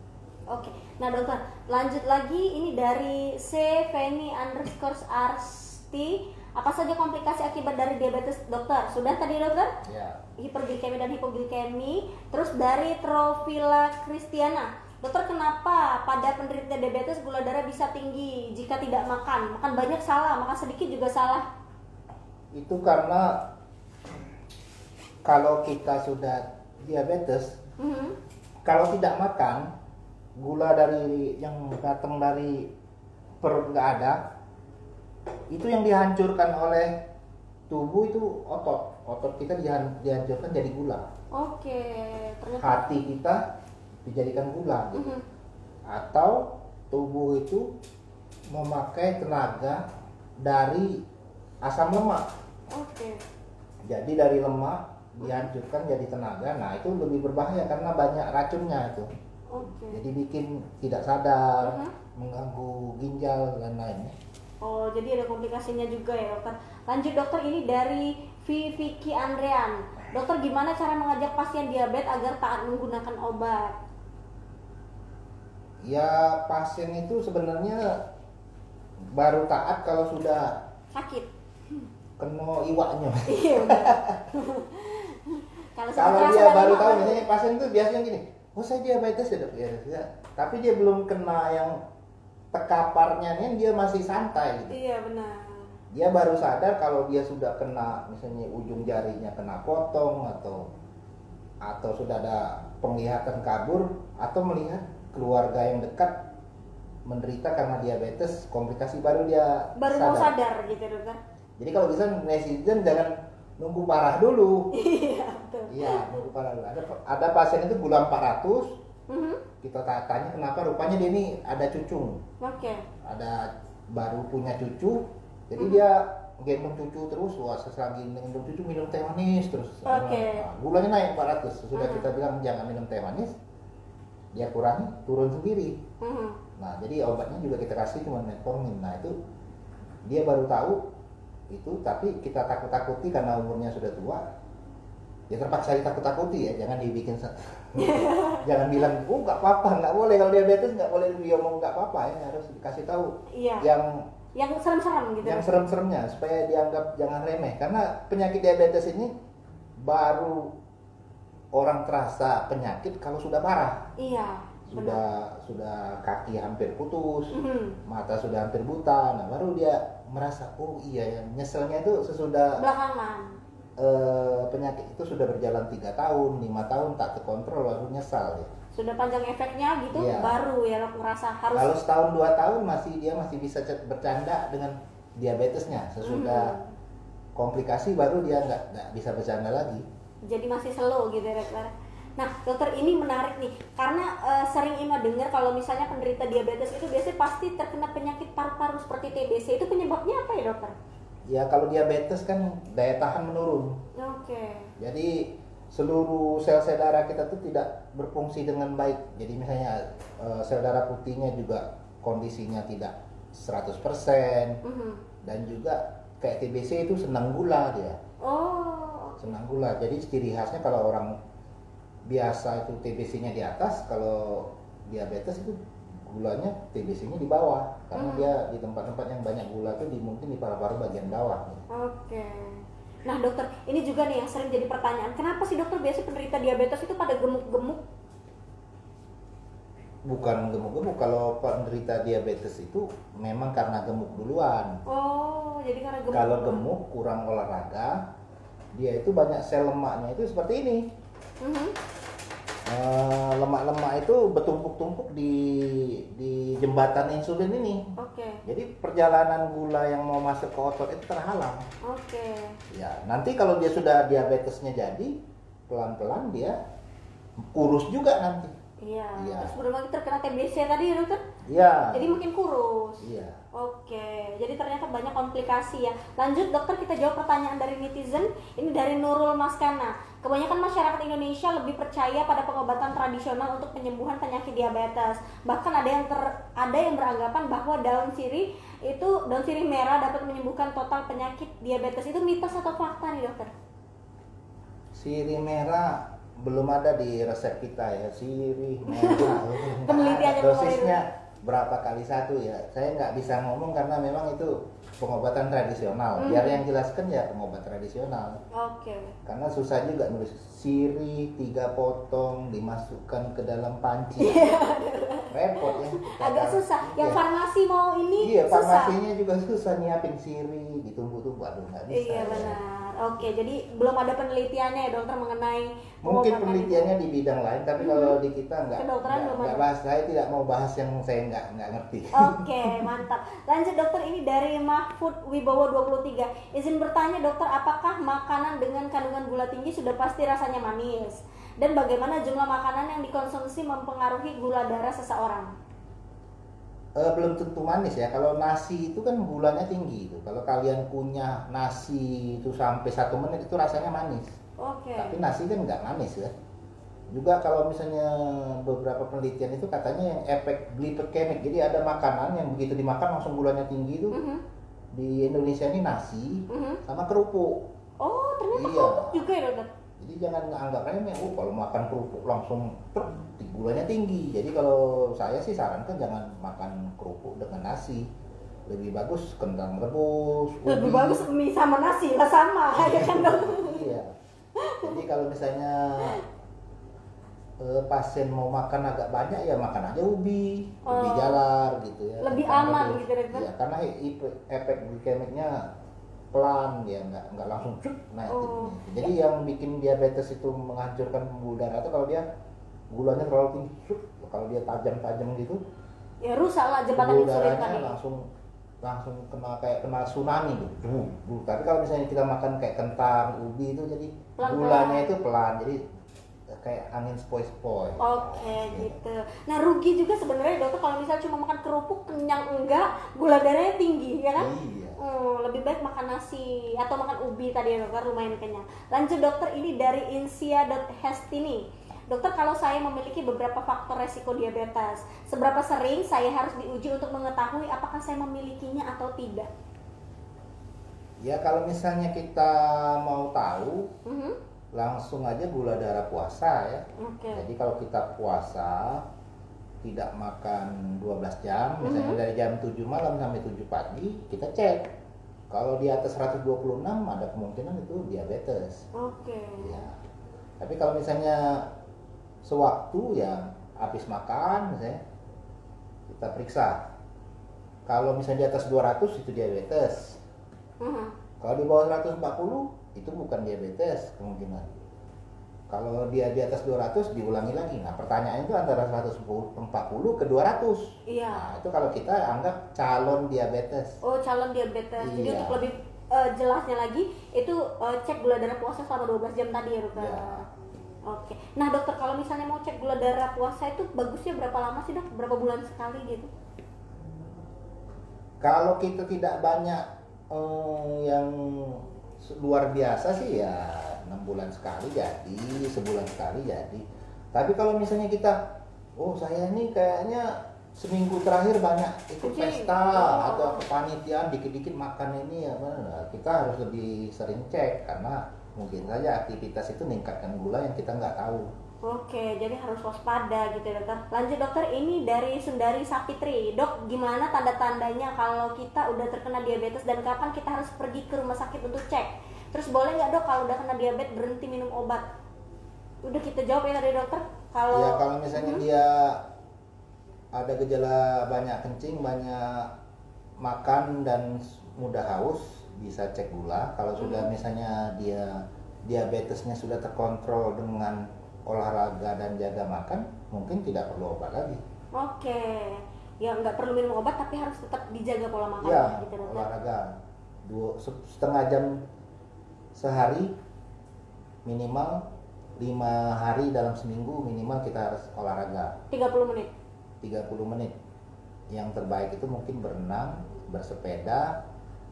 Oke, nah dokter lanjut lagi ini dari C Feni underscore Arsti apa saja komplikasi akibat dari diabetes dokter? Sudah tadi dokter? Ya. Hiperglikemi dan hipoglikemi. Terus dari Trofila Kristiana, dokter kenapa pada penderita diabetes gula darah bisa tinggi jika tidak makan? Makan banyak salah, makan sedikit juga salah. Itu karena kalau kita sudah diabetes, Mhm. kalau tidak makan gula dari yang datang dari perut nggak ada, itu yang dihancurkan oleh tubuh itu otot. Otot kita dihan- dihancurkan jadi gula. Oke, ternyata. Hati kita dijadikan gula. gitu. Mhm. Atau tubuh itu memakai tenaga dari asam lemak. Oke. Jadi dari lemak dihancurkan jadi tenaga. Nah, itu lebih berbahaya karena banyak racunnya itu. Oke. Jadi bikin tidak sadar, Mhm. mengganggu ginjal dan lainnya. Oh, jadi ada komplikasinya juga ya dokter. Lanjut dokter, ini dari. Vicky Andrean. Dokter, gimana cara mengajak pasien diabetes agar taat menggunakan obat? Ya, pasien itu sebenarnya baru taat kalau sudah Sakit. kena iwaknya. Iya. *laughs* Kalau dia baru tahu misalnya pasien itu biasanya gini, oh saya diabetes ya dok, ya, ya. tapi dia belum kena yang tekaparnya nih dia masih santai gitu. Iya benar. Dia baru sadar kalau dia sudah kena misalnya ujung jarinya kena potong atau atau sudah ada penglihatan kabur atau melihat keluarga yang dekat menderita karena diabetes komplikasi baru dia Baru mau sadar gitu dokter. Jadi kalau bisa netizen jangan nunggu parah dulu. *laughs* Iya betul. Iya, nunggu parah dulu. Ada ada pasien itu gula 400, Mhm. kita ta- tanya kenapa rupanya dia ini ada cucu. Oke. Ada baru punya cucu. Jadi Hmm. dia gendong cucu terus, wah selagi gendong cucu minum teh manis terus. Oke. Nah, gulanya naik 400. Sudah Hmm. kita bilang jangan minum teh manis. Dia kurangi, turun sendiri. Mhm. Nah, jadi obatnya juga kita kasih cuma metformin. Nah, itu dia baru tahu itu, tapi kita takut-takuti karena umurnya sudah tua. Ya terpaksa ditakut-takuti ya, jangan dibikin *laughs* jangan bilang, "Oh, nggak apa-apa, nggak boleh kalau diabetes nggak boleh dia ngomong nggak apa-apa ya, harus dikasih tahu Iya. yang Yang serem-serem gitu. yang serem-seremnya supaya dianggap jangan remeh karena penyakit diabetes ini baru orang terasa penyakit kalau sudah parah Iya. Benar. sudah sudah kaki hampir putus Mhm. mata sudah hampir buta nah baru dia merasa oh iya ya nyeselnya itu sesudah Belakangan. eh, penyakit itu sudah berjalan tiga tahun lima tahun tak terkontrol baru nyesal ya. Sudah panjang efeknya gitu, Iya. baru ya lo merasa harus. kalau setahun dua tahun masih dia masih bisa bercanda dengan diabetesnya sesudah Mhm. komplikasi baru dia nggak nggak bisa bercanda lagi jadi masih slow gitu ya. Nah dokter ini menarik nih karena eh, sering Ima dengar kalau misalnya penderita diabetes itu biasanya pasti terkena penyakit paru-paru seperti TBC itu penyebabnya apa ya dokter? ya kalau diabetes kan daya tahan menurun Oke. Jadi seluruh sel-sel darah kita tuh tidak berfungsi dengan baik. Jadi misalnya eh, sel darah putihnya juga kondisinya tidak 100% Mhm. dan juga kayak TBC itu senang gula dia. Oh. Senang gula. Jadi ciri khasnya kalau orang biasa itu TBC-nya di atas, kalau diabetes itu gulanya TBC-nya di bawah karena Hmm. dia di tempat-tempat yang banyak gula tuh di mungkin di paru-paru bagian bawah. Oke. Nah dokter, ini juga nih yang sering jadi pertanyaan. Kenapa sih dokter biasa penderita diabetes itu pada gemuk-gemuk? bukan gemuk-gemuk kalau penderita diabetes itu memang karena gemuk duluan Oh, jadi karena gemuk. kalau gemuk kurang olahraga dia itu banyak sel lemaknya itu seperti ini Mhm. Eh, lemak-lemak itu bertumpuk-tumpuk di di jembatan insulin ini Oke. jadi perjalanan gula yang mau masuk ke otot itu terhalang Oke. ya nanti kalau dia sudah diabetesnya jadi pelan-pelan dia kurus juga nanti Iya. Iya. Terus belum lagi terkena TBC tadi ya dokter? iya Jadi makin kurus. iya Oke, jadi ternyata banyak komplikasi ya. Lanjut dokter kita jawab pertanyaan dari netizen. Ini dari Nurul Maskana. Kebanyakan masyarakat Indonesia lebih percaya pada pengobatan tradisional untuk penyembuhan penyakit diabetes. Bahkan ada yang ter, ada yang beranggapan bahwa daun sirih itu daun sirih merah dapat menyembuhkan total penyakit diabetes. Itu mitos atau fakta nih dokter? Sirih merah belum ada di resep kita ya sirih merah *laughs* Penelitiannya dosisnya berapa kali satu ya saya nggak bisa ngomong karena memang itu pengobatan tradisional Hmm. biar yang jelaskan ya pengobat tradisional Oke. karena susah juga nulis sirih tiga potong dimasukkan ke dalam panci Iya, repot ya Agak susah. Yang Iya. farmasi mau ini Iya, susah. farmasinya juga susah nyiapin siri, ditumbuk-tumbuk, aduh nggak bisa. Iya ya. Oke, jadi belum ada penelitiannya ya dokter mengenai Mungkin penelitiannya di bidang lain, tapi kalau di kita nggak, Kedokteran belum nggak ada. bahas. Saya tidak mau bahas yang saya nggak nggak ngerti. Oke, *laughs* mantap. Lanjut dokter ini dari Mahfud Wibowo 23. Izin bertanya dokter, apakah makanan dengan kandungan gula tinggi sudah pasti rasanya manis? Dan bagaimana jumlah makanan yang dikonsumsi mempengaruhi gula darah seseorang? Eh, belum tentu manis ya. Kalau nasi itu kan gulanya tinggi itu. Kalau kalian kunyah nasi itu sampai satu menit itu rasanya manis. Oke. Tapi nasi kan nggak manis ya. Juga kalau misalnya beberapa penelitian itu katanya yang efek glycemic. Jadi ada makanan yang begitu dimakan langsung gulanya tinggi itu Mhm, di Indonesia ini nasi mhm. sama kerupuk. Oh, ternyata Iya. kerupuk juga ya dokter? Jadi jangan anggap remeh, oh kalau makan kerupuk langsung truk, gulanya tinggi. Jadi kalau saya sih sarankan jangan makan kerupuk dengan nasi. Lebih bagus kentang rebus. Lebih ubi. bagus mie sama nasi lah sama ya kan? Iya. Jadi kalau misalnya eh, pasien mau makan agak banyak ya makan aja ubi, ubi Oh. jalar gitu ya. Lebih aman rebus. gitu? Iya, karena efek glikemiknya pelan dia nggak nggak langsung cuk naik Oh. gitu. Jadi yang bikin diabetes itu menghancurkan pembuluh darah itu kalau dia gulanya terlalu tinggi, cuk. kalau dia tajam-tajam gitu, Ya rusak lah jembatan insulin darahnya tadi. langsung langsung kena kayak kena tsunami gitu. Duh, duh. Tapi kalau misalnya kita makan kayak kentang, ubi itu jadi Pelan-pelan. gulanya itu pelan, jadi kayak angin sepoi-sepoi. Oke gitu. Nah rugi juga sebenarnya dokter kalau misalnya cuma makan kerupuk kenyang enggak, gula darahnya tinggi ya kan? Iya. Hmm, lebih baik makan nasi atau makan ubi tadi ya dokter lumayan kenyang. Lanjut dokter ini dari Insia.hestini. Dokter kalau saya memiliki beberapa faktor resiko diabetes, seberapa sering saya harus diuji untuk mengetahui apakah saya memilikinya atau tidak? Ya kalau misalnya kita mau tahu, Mhm. langsung aja gula darah puasa ya. Oke. Jadi kalau kita puasa tidak makan 12 jam, misalnya Mhm. dari jam 7 malam sampai 7 pagi, kita cek. Kalau di atas 126 ada kemungkinan itu diabetes. Oke. Ya. Tapi kalau misalnya sewaktu ya habis makan misalnya kita periksa. Kalau misalnya di atas 200 itu diabetes. Mhm. Kalau di bawah 140 itu bukan diabetes kemungkinan. Kalau dia di atas 200 diulangi lagi. Nah, pertanyaannya itu antara 140 ke 200. Iya. Nah, itu kalau kita anggap calon diabetes. Oh calon diabetes. Jadi Iya. untuk lebih eh, jelasnya lagi itu eh, cek gula darah puasa selama 12 jam tadi ya dokter. Iya. Oke. Nah dokter kalau misalnya mau cek gula darah puasa itu bagusnya berapa lama sih dok? Berapa bulan sekali gitu? Kalau kita tidak banyak eh, yang luar biasa sih ya enam bulan sekali jadi, sebulan sekali jadi. Tapi kalau misalnya kita, oh saya ini kayaknya seminggu terakhir banyak ikut pesta Oh. atau kepanitiaan dikit-dikit makan ini ya, nah, kita harus lebih sering cek karena mungkin saja aktivitas itu meningkatkan gula yang kita nggak tahu. Oke, jadi harus waspada gitu ya dokter. Lanjut dokter, ini dari Sundari Sapitri. Dok, gimana tanda-tandanya kalau kita udah terkena diabetes dan kapan kita harus pergi ke rumah sakit untuk cek? Terus boleh nggak dok kalau udah kena diabetes berhenti minum obat? Udah kita jawab ya tadi dokter. Kalau Ya kalau misalnya Mhm. dia ada gejala banyak kencing, banyak makan dan mudah haus, bisa cek gula. Kalau sudah misalnya dia diabetesnya sudah terkontrol dengan olahraga dan jaga makan, mungkin tidak perlu obat lagi. Oke, ya nggak perlu minum obat tapi harus tetap dijaga pola makan Ya, gitu dokter. olahraga dua se- setengah jam sehari minimal lima hari dalam seminggu minimal kita harus olahraga 30 menit. 30 menit. Yang terbaik itu mungkin berenang, bersepeda,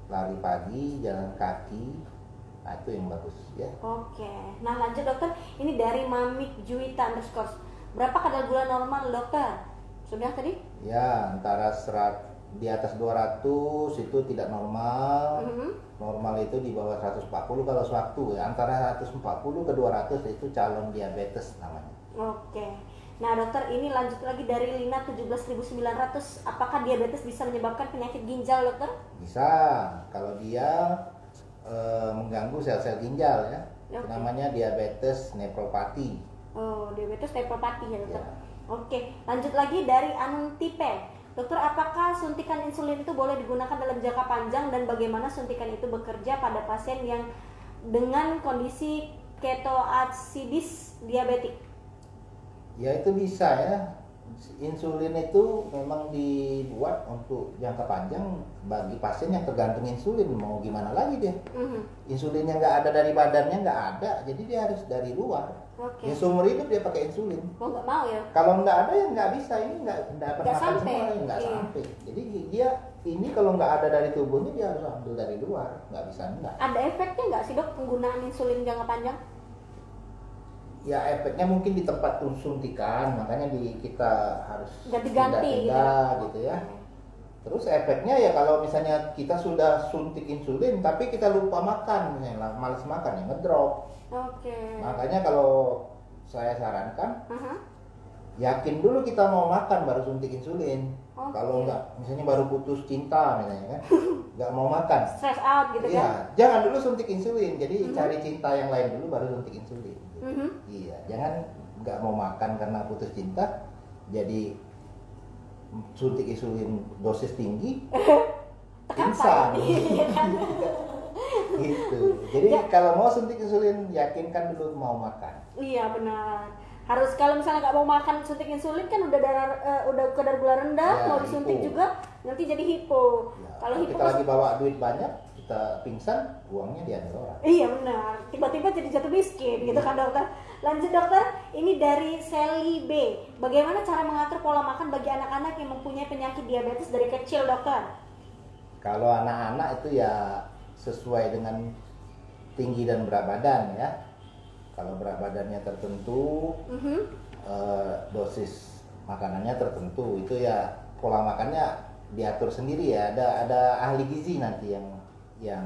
lari pagi, jalan kaki. Nah, itu yang bagus ya. Oke, nah lanjut dokter, ini dari Mamik Juwita underscore. Berapa kadar gula normal dokter? Sudah tadi? Ya, antara serat di atas 200 itu tidak normal. Mhm. Normal itu di bawah 140 kalau sewaktu ya. Antara 140 ke 200 itu calon diabetes namanya. Oke. Nah dokter, ini lanjut lagi dari Lina 17.900. Apakah diabetes bisa menyebabkan penyakit ginjal dokter? Bisa kalau dia eh, mengganggu sel-sel ginjal ya. Oke. namanya diabetes nefropati. Oh, diabetes nefropati ya dokter. Ya. Oke, lanjut lagi dari Anun Tipe. Dokter, apakah suntikan insulin itu boleh digunakan dalam jangka panjang dan bagaimana suntikan itu bekerja pada pasien yang dengan kondisi ketoacidosis diabetik? Ya itu bisa ya. Insulin itu memang dibuat untuk jangka panjang bagi pasien yang tergantung insulin mau gimana lagi dia. Mhm. Insulin yang nggak ada dari badannya nggak ada, jadi dia harus dari luar. Oke. Ya seumur hidup dia pakai insulin. Mau nggak mau ya? Kalau nggak ada ya nggak bisa ini nggak dapat Nggak makan sampai. semua ya nggak Iya. sampai. Jadi dia ini kalau nggak ada dari tubuhnya dia harus ambil dari luar, nggak bisa enggak. Ada efeknya nggak sih dok penggunaan insulin jangka panjang? Ya efeknya mungkin di tempat suntikan, makanya di kita harus Ganti-ganti gitu. pindah-pindah gitu ya. Terus efeknya ya kalau misalnya kita sudah suntik insulin tapi kita lupa makan, misalnya males makan ya ngedrop. Oke. Makanya kalau saya sarankan Aha. yakin dulu kita mau makan baru suntik insulin. Oke. Kalau enggak, misalnya baru putus cinta misalnya kan, *laughs* nggak mau makan. Stress out gitu Iya, kan? jangan dulu suntik insulin. Jadi Mhm. cari cinta yang lain dulu baru suntik insulin. Mhm. Iya, jangan nggak mau makan karena putus cinta, jadi suntik insulin dosis tinggi, *laughs* pingsan. *laughs* Iya gitu. *laughs* Jadi Ya. kalau mau suntik insulin, yakinkan dulu mau makan. Iya benar. Harus kalau misalnya nggak mau makan suntik insulin kan udah darah eh, udah kadar gula rendah, Ya, mau disuntik hipo. juga nanti jadi hipo. Ya, kalau hipo kita lagi bawa duit banyak, kita pingsan, uangnya diambil orang. Iya benar. Tiba-tiba jadi jatuh miskin gitu kan dokter. Lanjut dokter, ini dari Sally B. Bagaimana cara mengatur pola makan bagi anak-anak yang mempunyai penyakit diabetes dari kecil dokter? Kalau anak-anak itu ya sesuai dengan tinggi dan berat badan ya. Kalau berat badannya tertentu, Mhm. eh, dosis makanannya tertentu itu ya pola makannya diatur sendiri ya. Ada ada ahli gizi nanti yang yang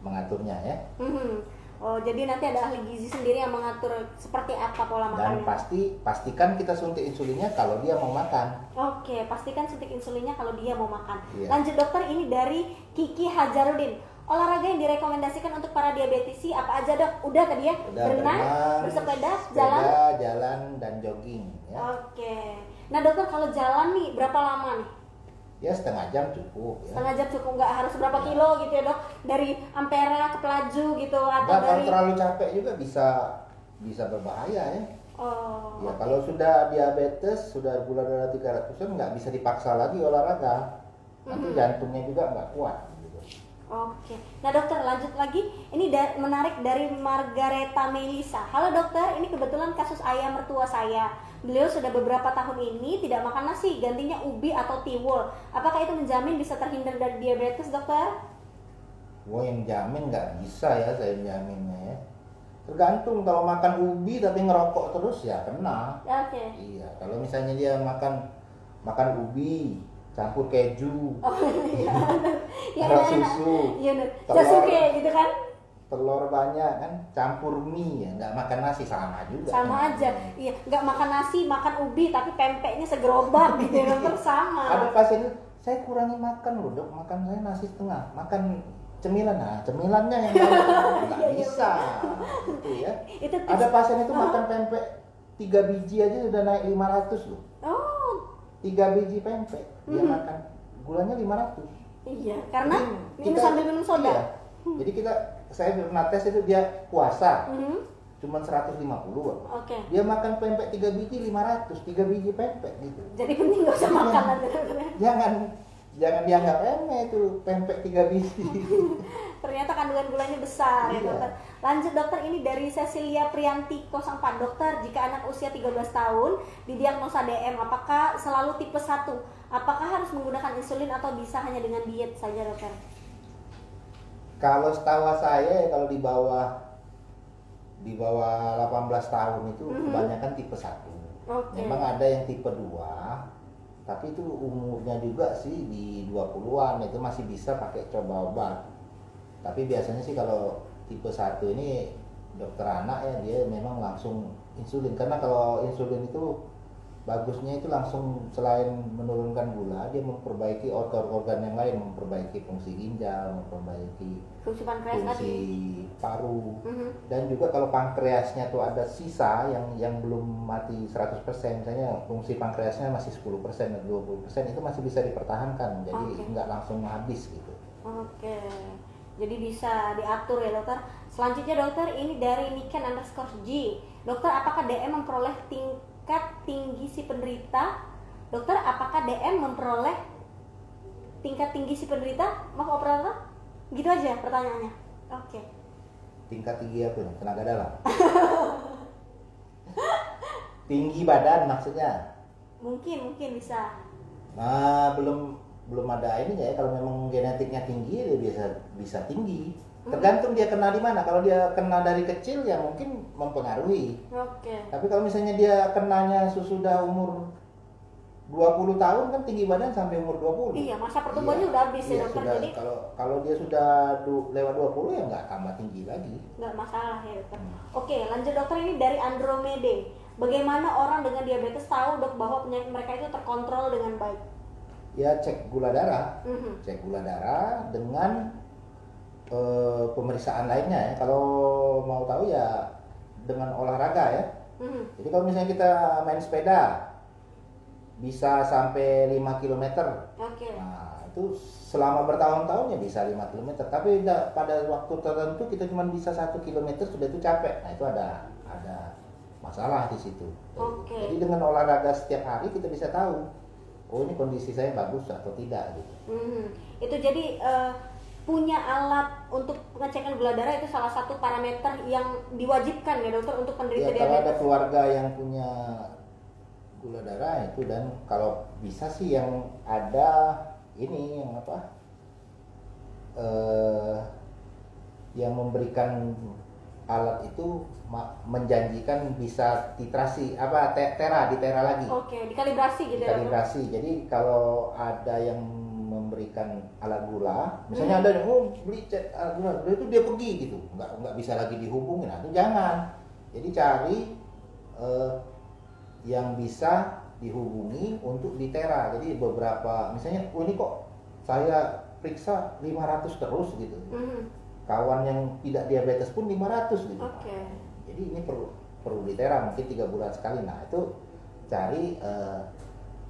mengaturnya ya. Mhm. Oh jadi nanti ada ahli gizi sendiri yang mengatur seperti apa pola Dan makannya. pasti pastikan kita suntik insulinnya kalau dia mau makan. Oke, pastikan suntik insulinnya kalau dia mau makan. Iya. Lanjut dokter, ini dari Kiki Hajarudin. Olahraga yang direkomendasikan untuk para diabetesi apa aja dok? Udah tadi ya? Udah Berenang, berenang, bersepeda, sepeda, jalan. jalan dan jogging ya. Oke. Nah dokter kalau jalan nih berapa lama nih? Ya setengah jam cukup ya. Setengah jam cukup nggak harus berapa kilo gitu ya dok? Dari Ampera ke Pelaju gitu atau Nah, kalau dari? terlalu capek juga bisa bisa berbahaya ya. Oh. Ya kalau sudah diabetes, sudah gula darah 300-an nggak bisa dipaksa lagi olahraga. Nanti Mhm. jantungnya juga nggak kuat. Oke. Nah dokter lanjut lagi. Ini da- menarik dari Margareta Melisa. Halo dokter, ini kebetulan kasus ayah mertua saya. Beliau sudah beberapa tahun ini tidak makan nasi, gantinya ubi atau tiwul. Apakah itu menjamin bisa terhindar dari diabetes dokter? Wah yang jamin nggak bisa ya saya jaminnya ya. Tergantung kalau makan ubi tapi ngerokok terus ya kena. Oke. Iya, kalau misalnya dia makan makan ubi campur keju, Oh iya. *laughs* Ya, susu, Nur. Telur. Sasuke gitu kan? telur banyak kan, campur mie ya, nggak makan nasi sama juga. Sama kan. aja. Iya, nggak makan nasi, makan ubi tapi pempeknya segerobak gitu ya dokter sama. Ada pasien itu, saya kurangi makan loh dok, makan saya nasi setengah, makan cemilan, nah cemilannya yang *laughs* nggak Iya, iya, bisa, gitu ya. Itu Ada pasien itu makan pempek tiga biji aja sudah naik 500 loh, Oh, tiga biji pempek dia Mhm. makan, gulanya 500. iya. Karena Jadi minum kita- sambil minum soda. iya. Jadi kita, saya pernah tes itu dia puasa, Mhm. cuman 150 Bang. Oke. Dia makan pempek tiga biji 500, tiga biji pempek gitu. Jadi penting nggak usah makan nanti. Jangan jangan dianggap remeh itu pempek tiga biji. *laughs* Ternyata kandungan gulanya besar ya Iya. dokter. Lanjut dokter ini dari Cecilia Prianti 04 dokter. Jika anak usia 13 tahun didiagnosa DM, apakah selalu tipe 1? Apakah harus menggunakan insulin atau bisa hanya dengan diet saja dokter? kalau setahu saya ya kalau di bawah di bawah 18 tahun itu Mhm. kebanyakan tipe 1. Oke. Memang ada yang tipe 2, tapi itu umurnya juga sih di 20-an itu masih bisa pakai coba obat. Tapi biasanya sih kalau tipe 1 ini dokter anak ya dia memang langsung insulin karena kalau insulin itu bagusnya itu langsung selain menurunkan gula dia memperbaiki organ-organ yang lain memperbaiki fungsi ginjal memperbaiki fungsi pankreas fungsi tadi? paru. Mhm. dan juga kalau pankreasnya tuh ada sisa yang yang belum mati 100% misalnya fungsi pankreasnya masih 10% atau 20% itu masih bisa dipertahankan. Jadi Oke. nggak langsung habis gitu. Oke. Jadi bisa diatur ya dokter. Selanjutnya dokter ini dari Niken underscore G. Dokter apakah DM memperoleh tingkat tinggi si penderita. Dokter apakah DM memperoleh tingkat tinggi si penderita? Maaf operator? Gitu aja pertanyaannya. Oke. Tingkat tinggi apa nih? tenaga dalam? *laughs* Tinggi badan maksudnya? Mungkin mungkin bisa. Nah belum belum ada ini ya. Kalau memang genetiknya tinggi dia bisa bisa tinggi tergantung dia kena di mana kalau dia kena dari kecil ya mungkin mempengaruhi oke tapi kalau misalnya dia kenanya sesudah umur 20 tahun kan tinggi badan sampai umur 20 Iya, masa pertumbuhannya udah habis ya, Iya, dokter. sudah. Jadi- kalau kalau dia sudah du- lewat 20 ya nggak tambah tinggi lagi nggak masalah ya dokter. Hmm. Oke, lanjut dokter ini dari Andromede. Bagaimana orang dengan diabetes tahu dok bahwa penyakit mereka itu terkontrol dengan baik? ya cek gula darah Mhm. cek gula darah dengan eh, pemeriksaan lainnya ya. Kalau mau tahu ya dengan olahraga ya. Mhm. Jadi kalau misalnya kita main sepeda bisa sampai 5 km. Oke. Nah, itu selama bertahun-tahun ya bisa 5 km. Tapi da- pada waktu tertentu kita cuma bisa satu km sudah itu capek. Nah, itu ada ada masalah di situ. Oke. Jadi dengan olahraga setiap hari kita bisa tahu oh ini kondisi saya bagus atau tidak gitu. Mhm. Itu jadi eh, punya alat untuk pengecekan gula darah itu salah satu parameter yang diwajibkan ya dokter untuk penderita Ya kalau ada diabetes. keluarga yang punya gula darah itu dan kalau bisa sih yang ada ini yang apa eh yang memberikan alat itu menjanjikan bisa titrasi apa te- tera di tera lagi Oke, dikalibrasi gitu ya dokter. kalibrasi jadi kalau ada yang memberikan alat gula. Misalnya Hmm. ada yang oh beli cet alat gula. Itu dia pergi gitu. Nggak nggak bisa lagi dihubungin. Nah, itu jangan. Jadi cari eh, yang bisa dihubungi untuk ditera. Jadi beberapa misalnya oh ini kok saya periksa 500 terus gitu. Mhm. kawan yang tidak diabetes pun 500 gitu. Oke. jadi ini perlu perlu ditera mungkin tiga bulan sekali. Nah itu cari eh,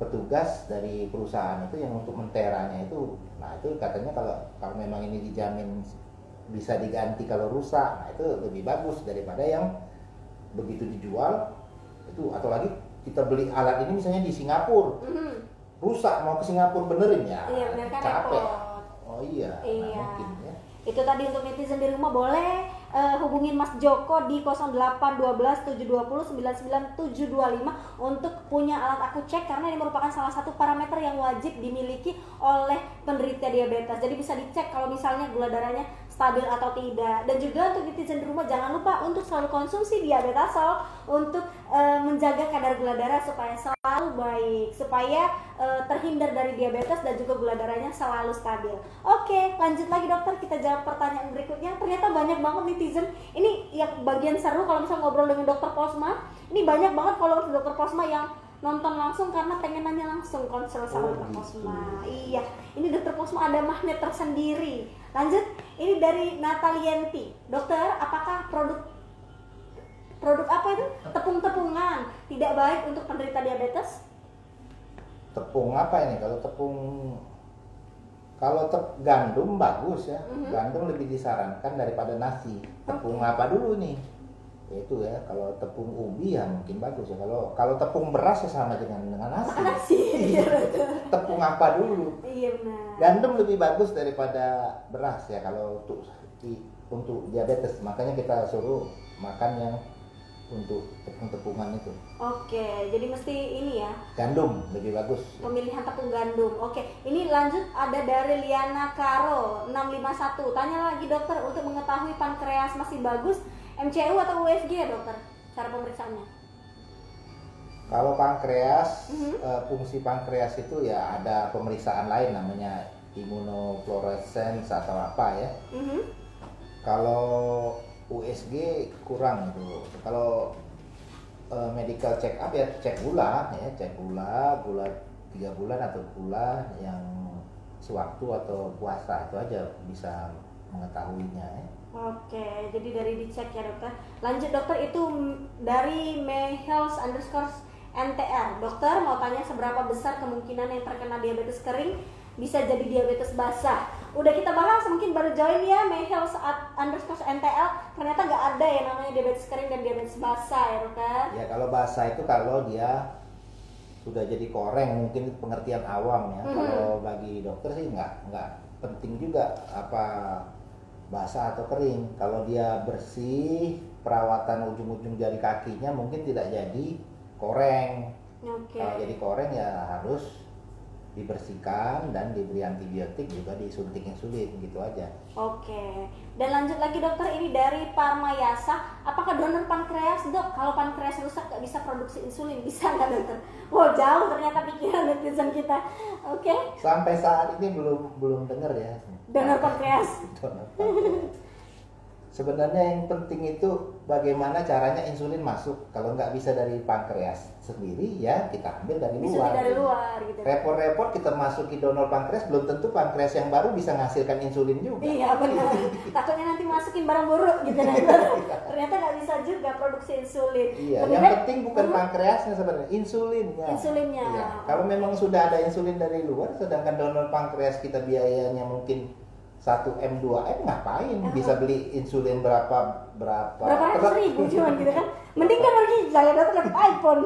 petugas dari perusahaan itu yang untuk menteranya itu nah itu katanya kalau kalau memang ini dijamin bisa diganti kalau rusak nah itu lebih bagus daripada yang begitu dijual itu atau lagi kita beli alat ini misalnya di Singapura Mhm. rusak mau ke Singapura benerin ya Iya kan capek repot. oh iya, Iya. Nah, mungkin ya Itu tadi untuk netizen di rumah boleh eh, hubungin Mas Joko di 0812 720 99725 untuk punya alat aku cek karena ini merupakan salah satu parameter yang wajib dimiliki oleh penderita diabetes. Jadi bisa dicek kalau misalnya gula darahnya stabil atau tidak. Dan juga untuk netizen di rumah jangan lupa untuk selalu konsumsi diabetasol untuk eh, menjaga kadar gula darah supaya selalu baik, supaya eh, terhindar dari diabetes dan juga gula darahnya selalu stabil. Oke, lanjut lagi dokter kita jawab pertanyaan berikutnya. Ternyata banyak banget netizen. Ini yang bagian seru kalau misalnya ngobrol dengan dokter Posma. Ini banyak banget kalau dokter Posma yang nonton langsung karena pengen nanya langsung konsul sama Oh, dokter gitu. Iya, ini dokter Posma ada magnet tersendiri. Lanjut, ini dari Natalienti. Dokter, apakah produk produk apa itu? Tepung-tepungan tidak baik untuk penderita diabetes? tepung apa ini kalau tepung kalau tep, gandum bagus ya Mhm. gandum lebih disarankan daripada nasi tepung apa dulu nih itu ya kalau tepung ubi ya mungkin bagus ya kalau kalau tepung beras ya sama dengan dengan nasi nasi. *laughs* Iya betul. tepung apa dulu Iya benar. gandum lebih bagus daripada beras ya kalau untuk untuk diabetes makanya kita suruh makan yang untuk tepung-tepungan itu Oke, jadi mesti ini ya gandum lebih bagus pemilihan tepung gandum. Oke, ini lanjut ada dari Liana Karo 651. Tanya lagi dokter untuk mengetahui pankreas masih bagus, MCU atau USG ya dokter? Cara pemeriksaannya? Kalau pankreas, Mhm. eh, fungsi pankreas itu ya ada pemeriksaan lain namanya imunofluorescence atau apa ya. Mhm. Kalau USG kurang itu. Kalau uh, medical check up ya cek gula ya cek gula gula tiga bulan atau gula yang sewaktu atau puasa itu aja bisa mengetahuinya ya. Oke, jadi dari dicek ya dokter. Lanjut dokter itu dari Health underscore NTR. Dokter mau tanya seberapa besar kemungkinan yang terkena diabetes kering bisa jadi diabetes basah. Udah kita bahas mungkin baru join ya Health underscore NTL. Ternyata nggak ada yang namanya diabetes kering dan diabetes basah ya dokter. Ya kalau basah itu kalau dia sudah jadi koreng mungkin pengertian awam ya. -hmm. Kalau bagi dokter sih nggak nggak penting juga apa basah atau kering. Kalau dia bersih, perawatan ujung-ujung jari kakinya mungkin tidak jadi koreng. Okay. Kalau jadi koreng ya harus dibersihkan dan diberi antibiotik juga disuntik insulin gitu aja. Oke. Dan lanjut lagi dokter ini dari Parmayasa, apakah donor pankreas dok? Kalau pankreas rusak nggak bisa produksi insulin bisa nggak dokter? Wow jauh ternyata pikiran netizen kita. Oke. Sampai saat ini belum belum dengar ya. Donor pankreas. *laughs* donor pankreas. Sebenarnya yang penting itu bagaimana caranya insulin masuk. Kalau nggak bisa dari pankreas sendiri ya kita ambil dari bisa luar. dari luar gitu. Repot-repot kita masuki donor pankreas belum tentu pankreas yang baru bisa menghasilkan insulin juga. Iya benar. *laughs* Takutnya nanti masukin barang buruk gitu kan. Ternyata nggak bisa juga produksi insulin. Iya. Kemudian, yang penting bukan uh, pankreasnya sebenarnya, insulinnya. Insulinnya. Iya. Kalau memang sudah ada insulin dari luar, sedangkan donor pankreas kita biayanya mungkin 1 M 2 M ngapain? Uh bisa beli insulin berapa berapa? Berapa ratus ribu cuman gitu kan? Mending kan pergi jalan dokter dapat iPhone.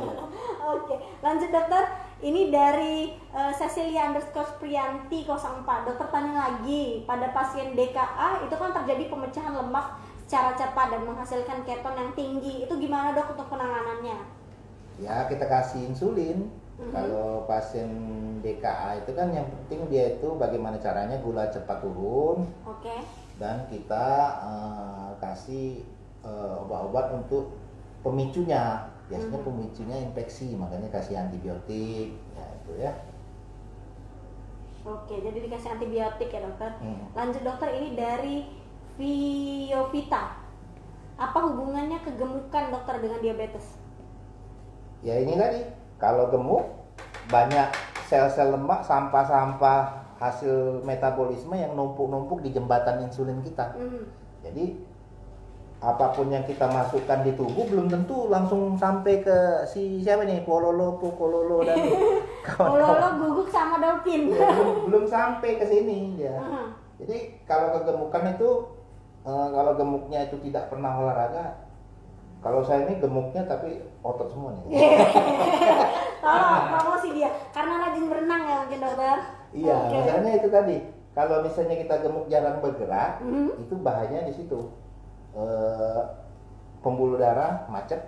*laughs* Oke lanjut dokter. Ini dari uh, Cecilia underscore Prianti 04 dokter tanya lagi pada pasien DKA itu kan terjadi pemecahan lemak secara cepat dan menghasilkan keton yang tinggi. Itu gimana dok untuk penanganannya? Ya kita kasih insulin Kalau pasien DKA itu kan yang penting dia itu bagaimana caranya gula cepat turun. Oke. Okay. Dan kita uh, kasih uh, obat-obat untuk pemicunya. Biasanya mm-hmm. pemicunya infeksi, makanya kasih antibiotik ya itu ya. Oke, jadi dikasih antibiotik ya dokter. Hmm. Lanjut dokter ini dari Viovita. Apa hubungannya kegemukan dokter dengan diabetes? Ya ini tadi kalau gemuk banyak sel-sel lemak, sampah-sampah hasil metabolisme yang numpuk-numpuk di jembatan insulin kita. Mm. Jadi apa pun yang kita masukkan di tubuh belum tentu langsung sampai ke si siapa nih Pololo, Pokololo dan. *laughs* Pololo guguk sama dolphin. Ya, belum, belum sampai ke sini ya. *laughs* Uh-huh. Jadi kalau kegemukan itu uh, kalau gemuknya itu tidak pernah olahraga kalau saya ini gemuknya tapi otot semua nih. *laughs* oh, promosi dia karena rajin berenang ya mungkin dokter. Iya, okay. misalnya itu tadi. Kalau misalnya kita gemuk jarang bergerak, mm -hmm. itu bahayanya di situ. E, pembuluh darah macet.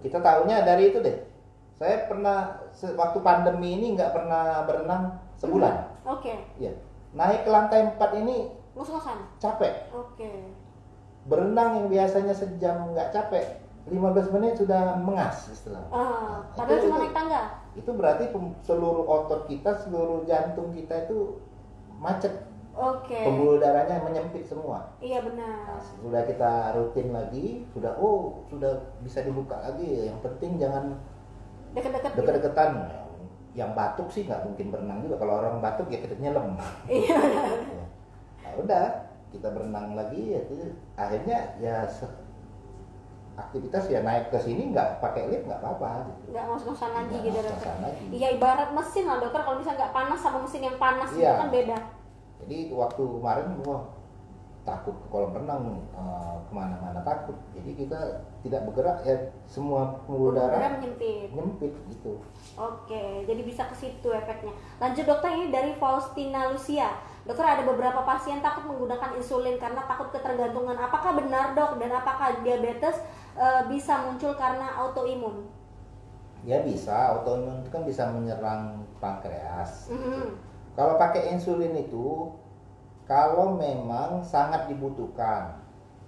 Kita tahunya dari itu deh. Saya pernah waktu pandemi ini nggak pernah berenang sebulan. Mm -hmm. Oke. Okay. Iya. Naik ke lantai 4 ini ngos-ngosan. Capek. Oke. Okay. Berenang yang biasanya sejam nggak capek, 15 menit sudah mengas istilah. Uh, padahal itu, cuma naik tangga. Itu berarti seluruh otot kita, seluruh jantung kita itu macet. Oke. Okay. Pembuluh darahnya menyempit semua. Iya benar. Nah, sudah kita rutin lagi, sudah oh sudah bisa dibuka lagi. Yang penting jangan dekat-dekat. Dekat-dekatan. Yang batuk sih nggak mungkin berenang juga. Kalau orang batuk ya kita nyelam. Iya. nah, *laughs* udah kita berenang lagi ya akhirnya ya aktivitas ya naik ke sini nggak pakai lift nggak apa-apa gitu. nggak ngos-ngosan lagi gitu dokter. iya ibarat mesin lah dokter. Kalau misalnya nggak panas sama mesin yang panas iya. itu kan beda. Jadi waktu kemarin gua takut kolam renang uh, ke mana-mana takut. Jadi kita tidak bergerak ya semua pembuluh darah menyempit. menyempit gitu. Oke jadi bisa ke situ efeknya. Lanjut dokter ini dari Faustina Lucia. Dokter ada beberapa pasien takut menggunakan insulin karena takut ketergantungan. Apakah benar dok? Dan apakah diabetes e, bisa muncul karena autoimun? Ya bisa, autoimun itu kan bisa menyerang pankreas. Mm -hmm. Kalau pakai insulin itu, kalau memang sangat dibutuhkan,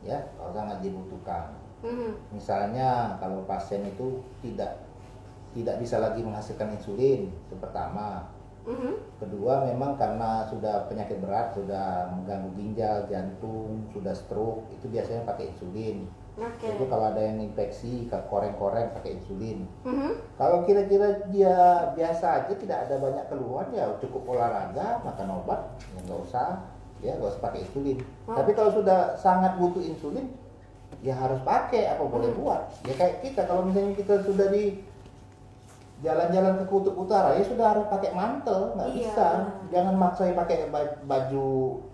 ya kalau sangat dibutuhkan. Mm -hmm. Misalnya kalau pasien itu tidak tidak bisa lagi menghasilkan insulin, itu pertama Mm-hmm. Kedua memang karena sudah penyakit berat, sudah mengganggu ginjal, jantung, sudah stroke, itu biasanya pakai insulin. Oke. Itu kalau ada yang infeksi, koreng-koreng pakai insulin. Mhm. Kalau kira-kira dia biasa aja tidak ada banyak keluhan ya cukup olahraga, makan obat, ya nggak usah, ya nggak usah pakai insulin. Oh. Tapi kalau sudah sangat butuh insulin, ya harus pakai apa boleh Hmm. buat. Ya kayak kita kalau misalnya kita sudah di jalan-jalan ke kutub utara ya sudah harus pakai mantel nggak Iya, bisa jangan maksain pakai ba- baju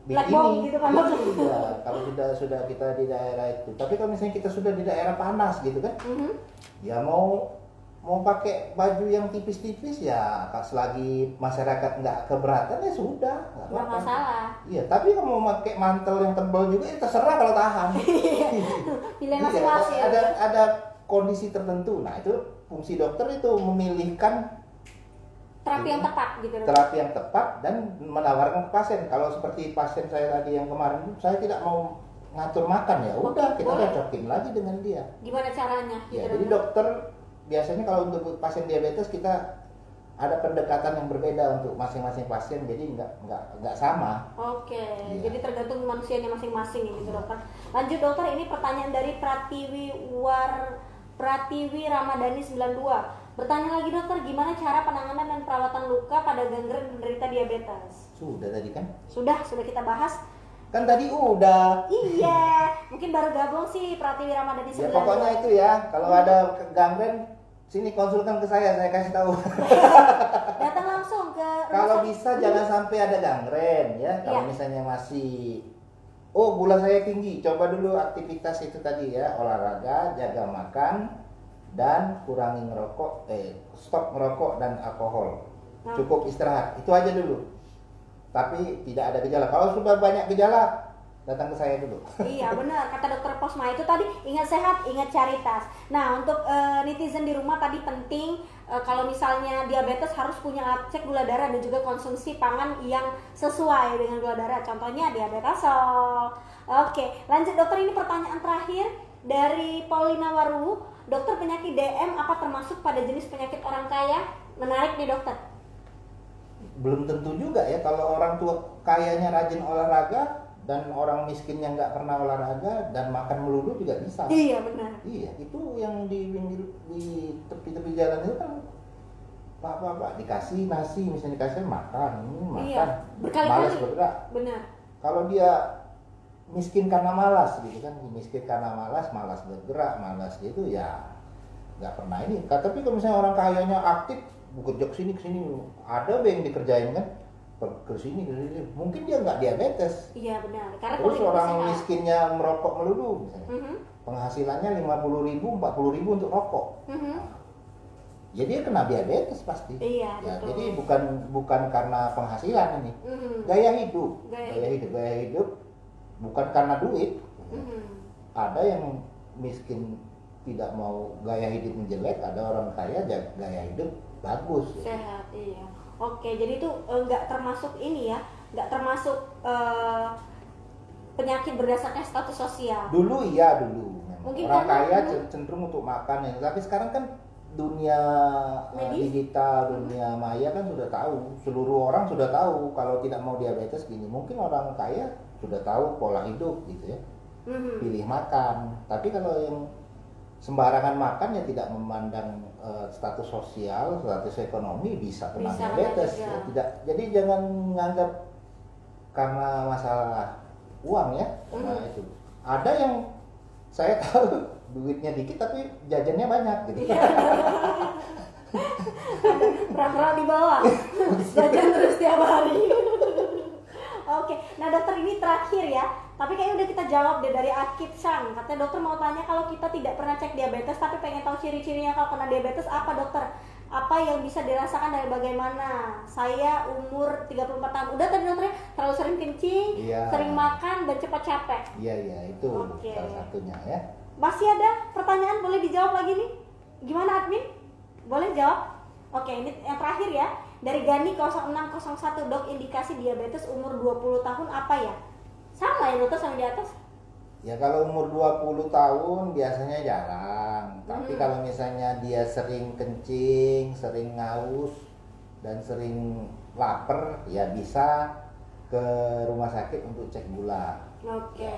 bikini gitu kan. iya kalau sudah sudah kita di daerah itu tapi kalau misalnya kita sudah di daerah panas gitu kan Mhm. ya mau mau pakai baju yang tipis-tipis ya pas selagi masyarakat nggak keberatan ya sudah nggak apa-apa. masalah. iya tapi kalau mau pakai mantel yang tebal juga ya terserah kalau tahan *laughs* Pilih Iya, masing-masing. ada ada kondisi tertentu nah itu fungsi dokter itu memilihkan Terapi yang tepat gitu. Terapi yang tepat dan menawarkan ke pasien kalau seperti pasien saya tadi yang kemarin saya tidak mau ngatur makan ya udah kita boleh. cocokin lagi dengan dia Gimana caranya? Ya, gitu, jadi Dok? dokter biasanya kalau untuk pasien diabetes kita ada pendekatan yang berbeda untuk masing-masing pasien, jadi nggak nggak nggak sama. Oke, Iya. jadi tergantung manusianya masing-masing ya gitu dokter. Lanjut dokter, ini pertanyaan dari Pratiwi War Pratiwi Ramadhani 92. Bertanya lagi dokter, gimana cara penanganan dan perawatan luka pada gangren penderita diabetes? Sudah tadi kan? Sudah, sudah kita bahas. Kan tadi udah. Iya, mungkin baru gabung sih Pratiwi Ramadhani 92. Ya pokoknya itu ya, kalau ada gangren sini konsultan ke saya, saya kasih tahu. Datang langsung ke kalau bisa jangan sampai ada gangren ya. Kalau Iya. misalnya masih Oh gula saya tinggi, coba dulu aktivitas itu tadi ya olahraga, jaga makan, dan kurangi ngerokok, eh stop ngerokok dan alkohol. Nah. Cukup istirahat, itu aja dulu. Tapi tidak ada gejala. Kalau sudah banyak gejala, datang ke saya dulu. Iya *laughs* benar kata dokter Posma itu tadi ingat sehat ingat caritas. Nah untuk eh, netizen di rumah tadi penting eh, kalau misalnya diabetes harus punya alat cek gula darah dan juga konsumsi pangan yang sesuai dengan gula darah. Contohnya diabetesol. Oke lanjut dokter ini pertanyaan terakhir dari Paulina Waru. Dokter penyakit DM apa termasuk pada jenis penyakit orang kaya? Menarik nih dokter. Belum tentu juga ya kalau orang tua kayanya rajin olahraga dan orang miskinnya nggak pernah olahraga dan makan melulu juga bisa. Iya benar. Iya, itu yang di pinggir di tepi-tepi jalan itu kan pak pak pak dikasih nasi misalnya dikasih makan ini makan. Iya, malas bergerak. Benar. kalau dia miskin karena malas gitu kan. Miskin karena malas malas bergerak malas gitu ya nggak pernah ini. Tapi kalau misalnya orang kayanya aktif bekerja ke sini ke sini. Ada yang dikerjain kan ke sini ke sini mungkin dia nggak diabetes Iya benar. Karena terus orang miskinnya merokok melulu misalnya Mhm, penghasilannya 50 ribu, 40 ribu untuk rokok. mhm. Jadi dia kena diabetes pasti. Iya, Ya, betul. jadi bukan bukan karena penghasilan ini, Mhm. gaya hidup, Gaya gaya hidup, gaya hidup bukan karena duit. Mhm. Ada yang miskin tidak mau gaya hidup jelek, ada orang kaya gaya hidup bagus. ya. Sehat, iya. Oke, jadi itu eh, nggak termasuk ini ya, nggak termasuk eh, penyakit berdasarkan status sosial. Dulu iya dulu. Mungkin orang kaya dulu- cenderung untuk makan ya. Tapi sekarang kan dunia uh, Medis? digital, dunia maya kan sudah tahu. Seluruh orang sudah tahu kalau tidak mau diabetes gini. Mungkin orang kaya sudah tahu pola hidup gitu ya. Mhm. Pilih makan. Tapi kalau yang sembarangan makan ya tidak memandang uh, status sosial, status ekonomi bisa kena Bisa diabetes. Ya, tidak. Jadi jangan menganggap karena masalah uang ya, karena Mhm. itu. Ada yang saya *laughs* tahu duitnya dikit tapi jajannya banyak gitu. Iya. Pernah di bawah, *laughs* jajan terus tiap hari. Oke, nah dokter ini terakhir ya. Tapi kayaknya udah kita jawab deh dari Akib Sang. Katanya dokter mau tanya kalau kita tidak pernah cek diabetes tapi pengen tahu ciri-cirinya kalau kena diabetes apa dokter? Apa yang bisa dirasakan dari bagaimana? Saya umur 34 tahun. Udah tadi dokternya terlalu sering kencing, Iya. sering makan dan cepat capek. Iya iya itu Oke. salah satunya ya. Masih ada pertanyaan boleh dijawab lagi nih? Gimana admin? Boleh jawab? Oke, ini yang terakhir ya. Dari Gani 0601 dok indikasi diabetes umur 20 tahun apa ya? Sama ya dokter sama di atas? Ya kalau umur 20 tahun biasanya jarang. Tapi Hmm. kalau misalnya dia sering kencing, sering ngaus dan sering lapar, ya bisa ke rumah sakit untuk cek gula. Oke.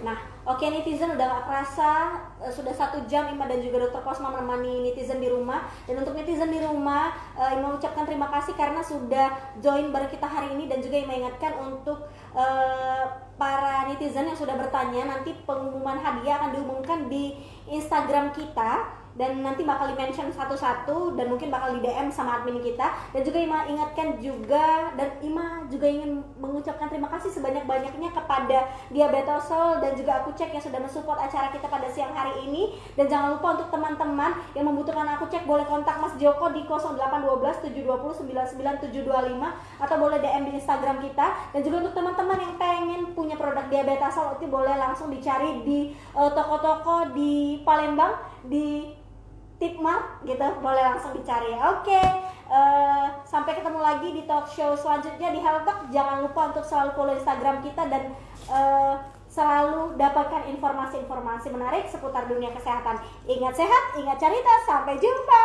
Nah, Oke netizen udah gak kerasa uh, sudah satu jam Ima dan juga Dokter Kosma menemani netizen di rumah. Dan untuk netizen di rumah uh, Ima ucapkan terima kasih karena sudah join bareng kita hari ini dan juga Ima ingatkan untuk uh, para netizen yang sudah bertanya nanti pengumuman hadiah akan diumumkan di Instagram kita dan nanti bakal di mention satu-satu dan mungkin bakal di DM sama admin kita. Dan juga Ima ingatkan juga dan Ima juga ingin mengucapkan terima kasih sebanyak-banyaknya kepada Diabetosol dan juga aku cek yang sudah mensupport acara kita pada siang hari ini. Dan jangan lupa untuk teman-teman yang membutuhkan aku cek boleh kontak Mas Joko di 0812 720 99725 atau boleh DM di Instagram kita. Dan juga untuk teman-teman yang pengen punya produk Diabetosol itu boleh langsung dicari di eh, toko-toko uh, di Palembang di Tipmart gitu boleh langsung dicari. Oke okay. uh, eh, sampai ketemu lagi di talk show selanjutnya di Health Talk. Jangan lupa untuk selalu follow Instagram kita dan uh, selalu dapatkan informasi-informasi menarik seputar dunia kesehatan. Ingat sehat ingat cerita. Sampai jumpa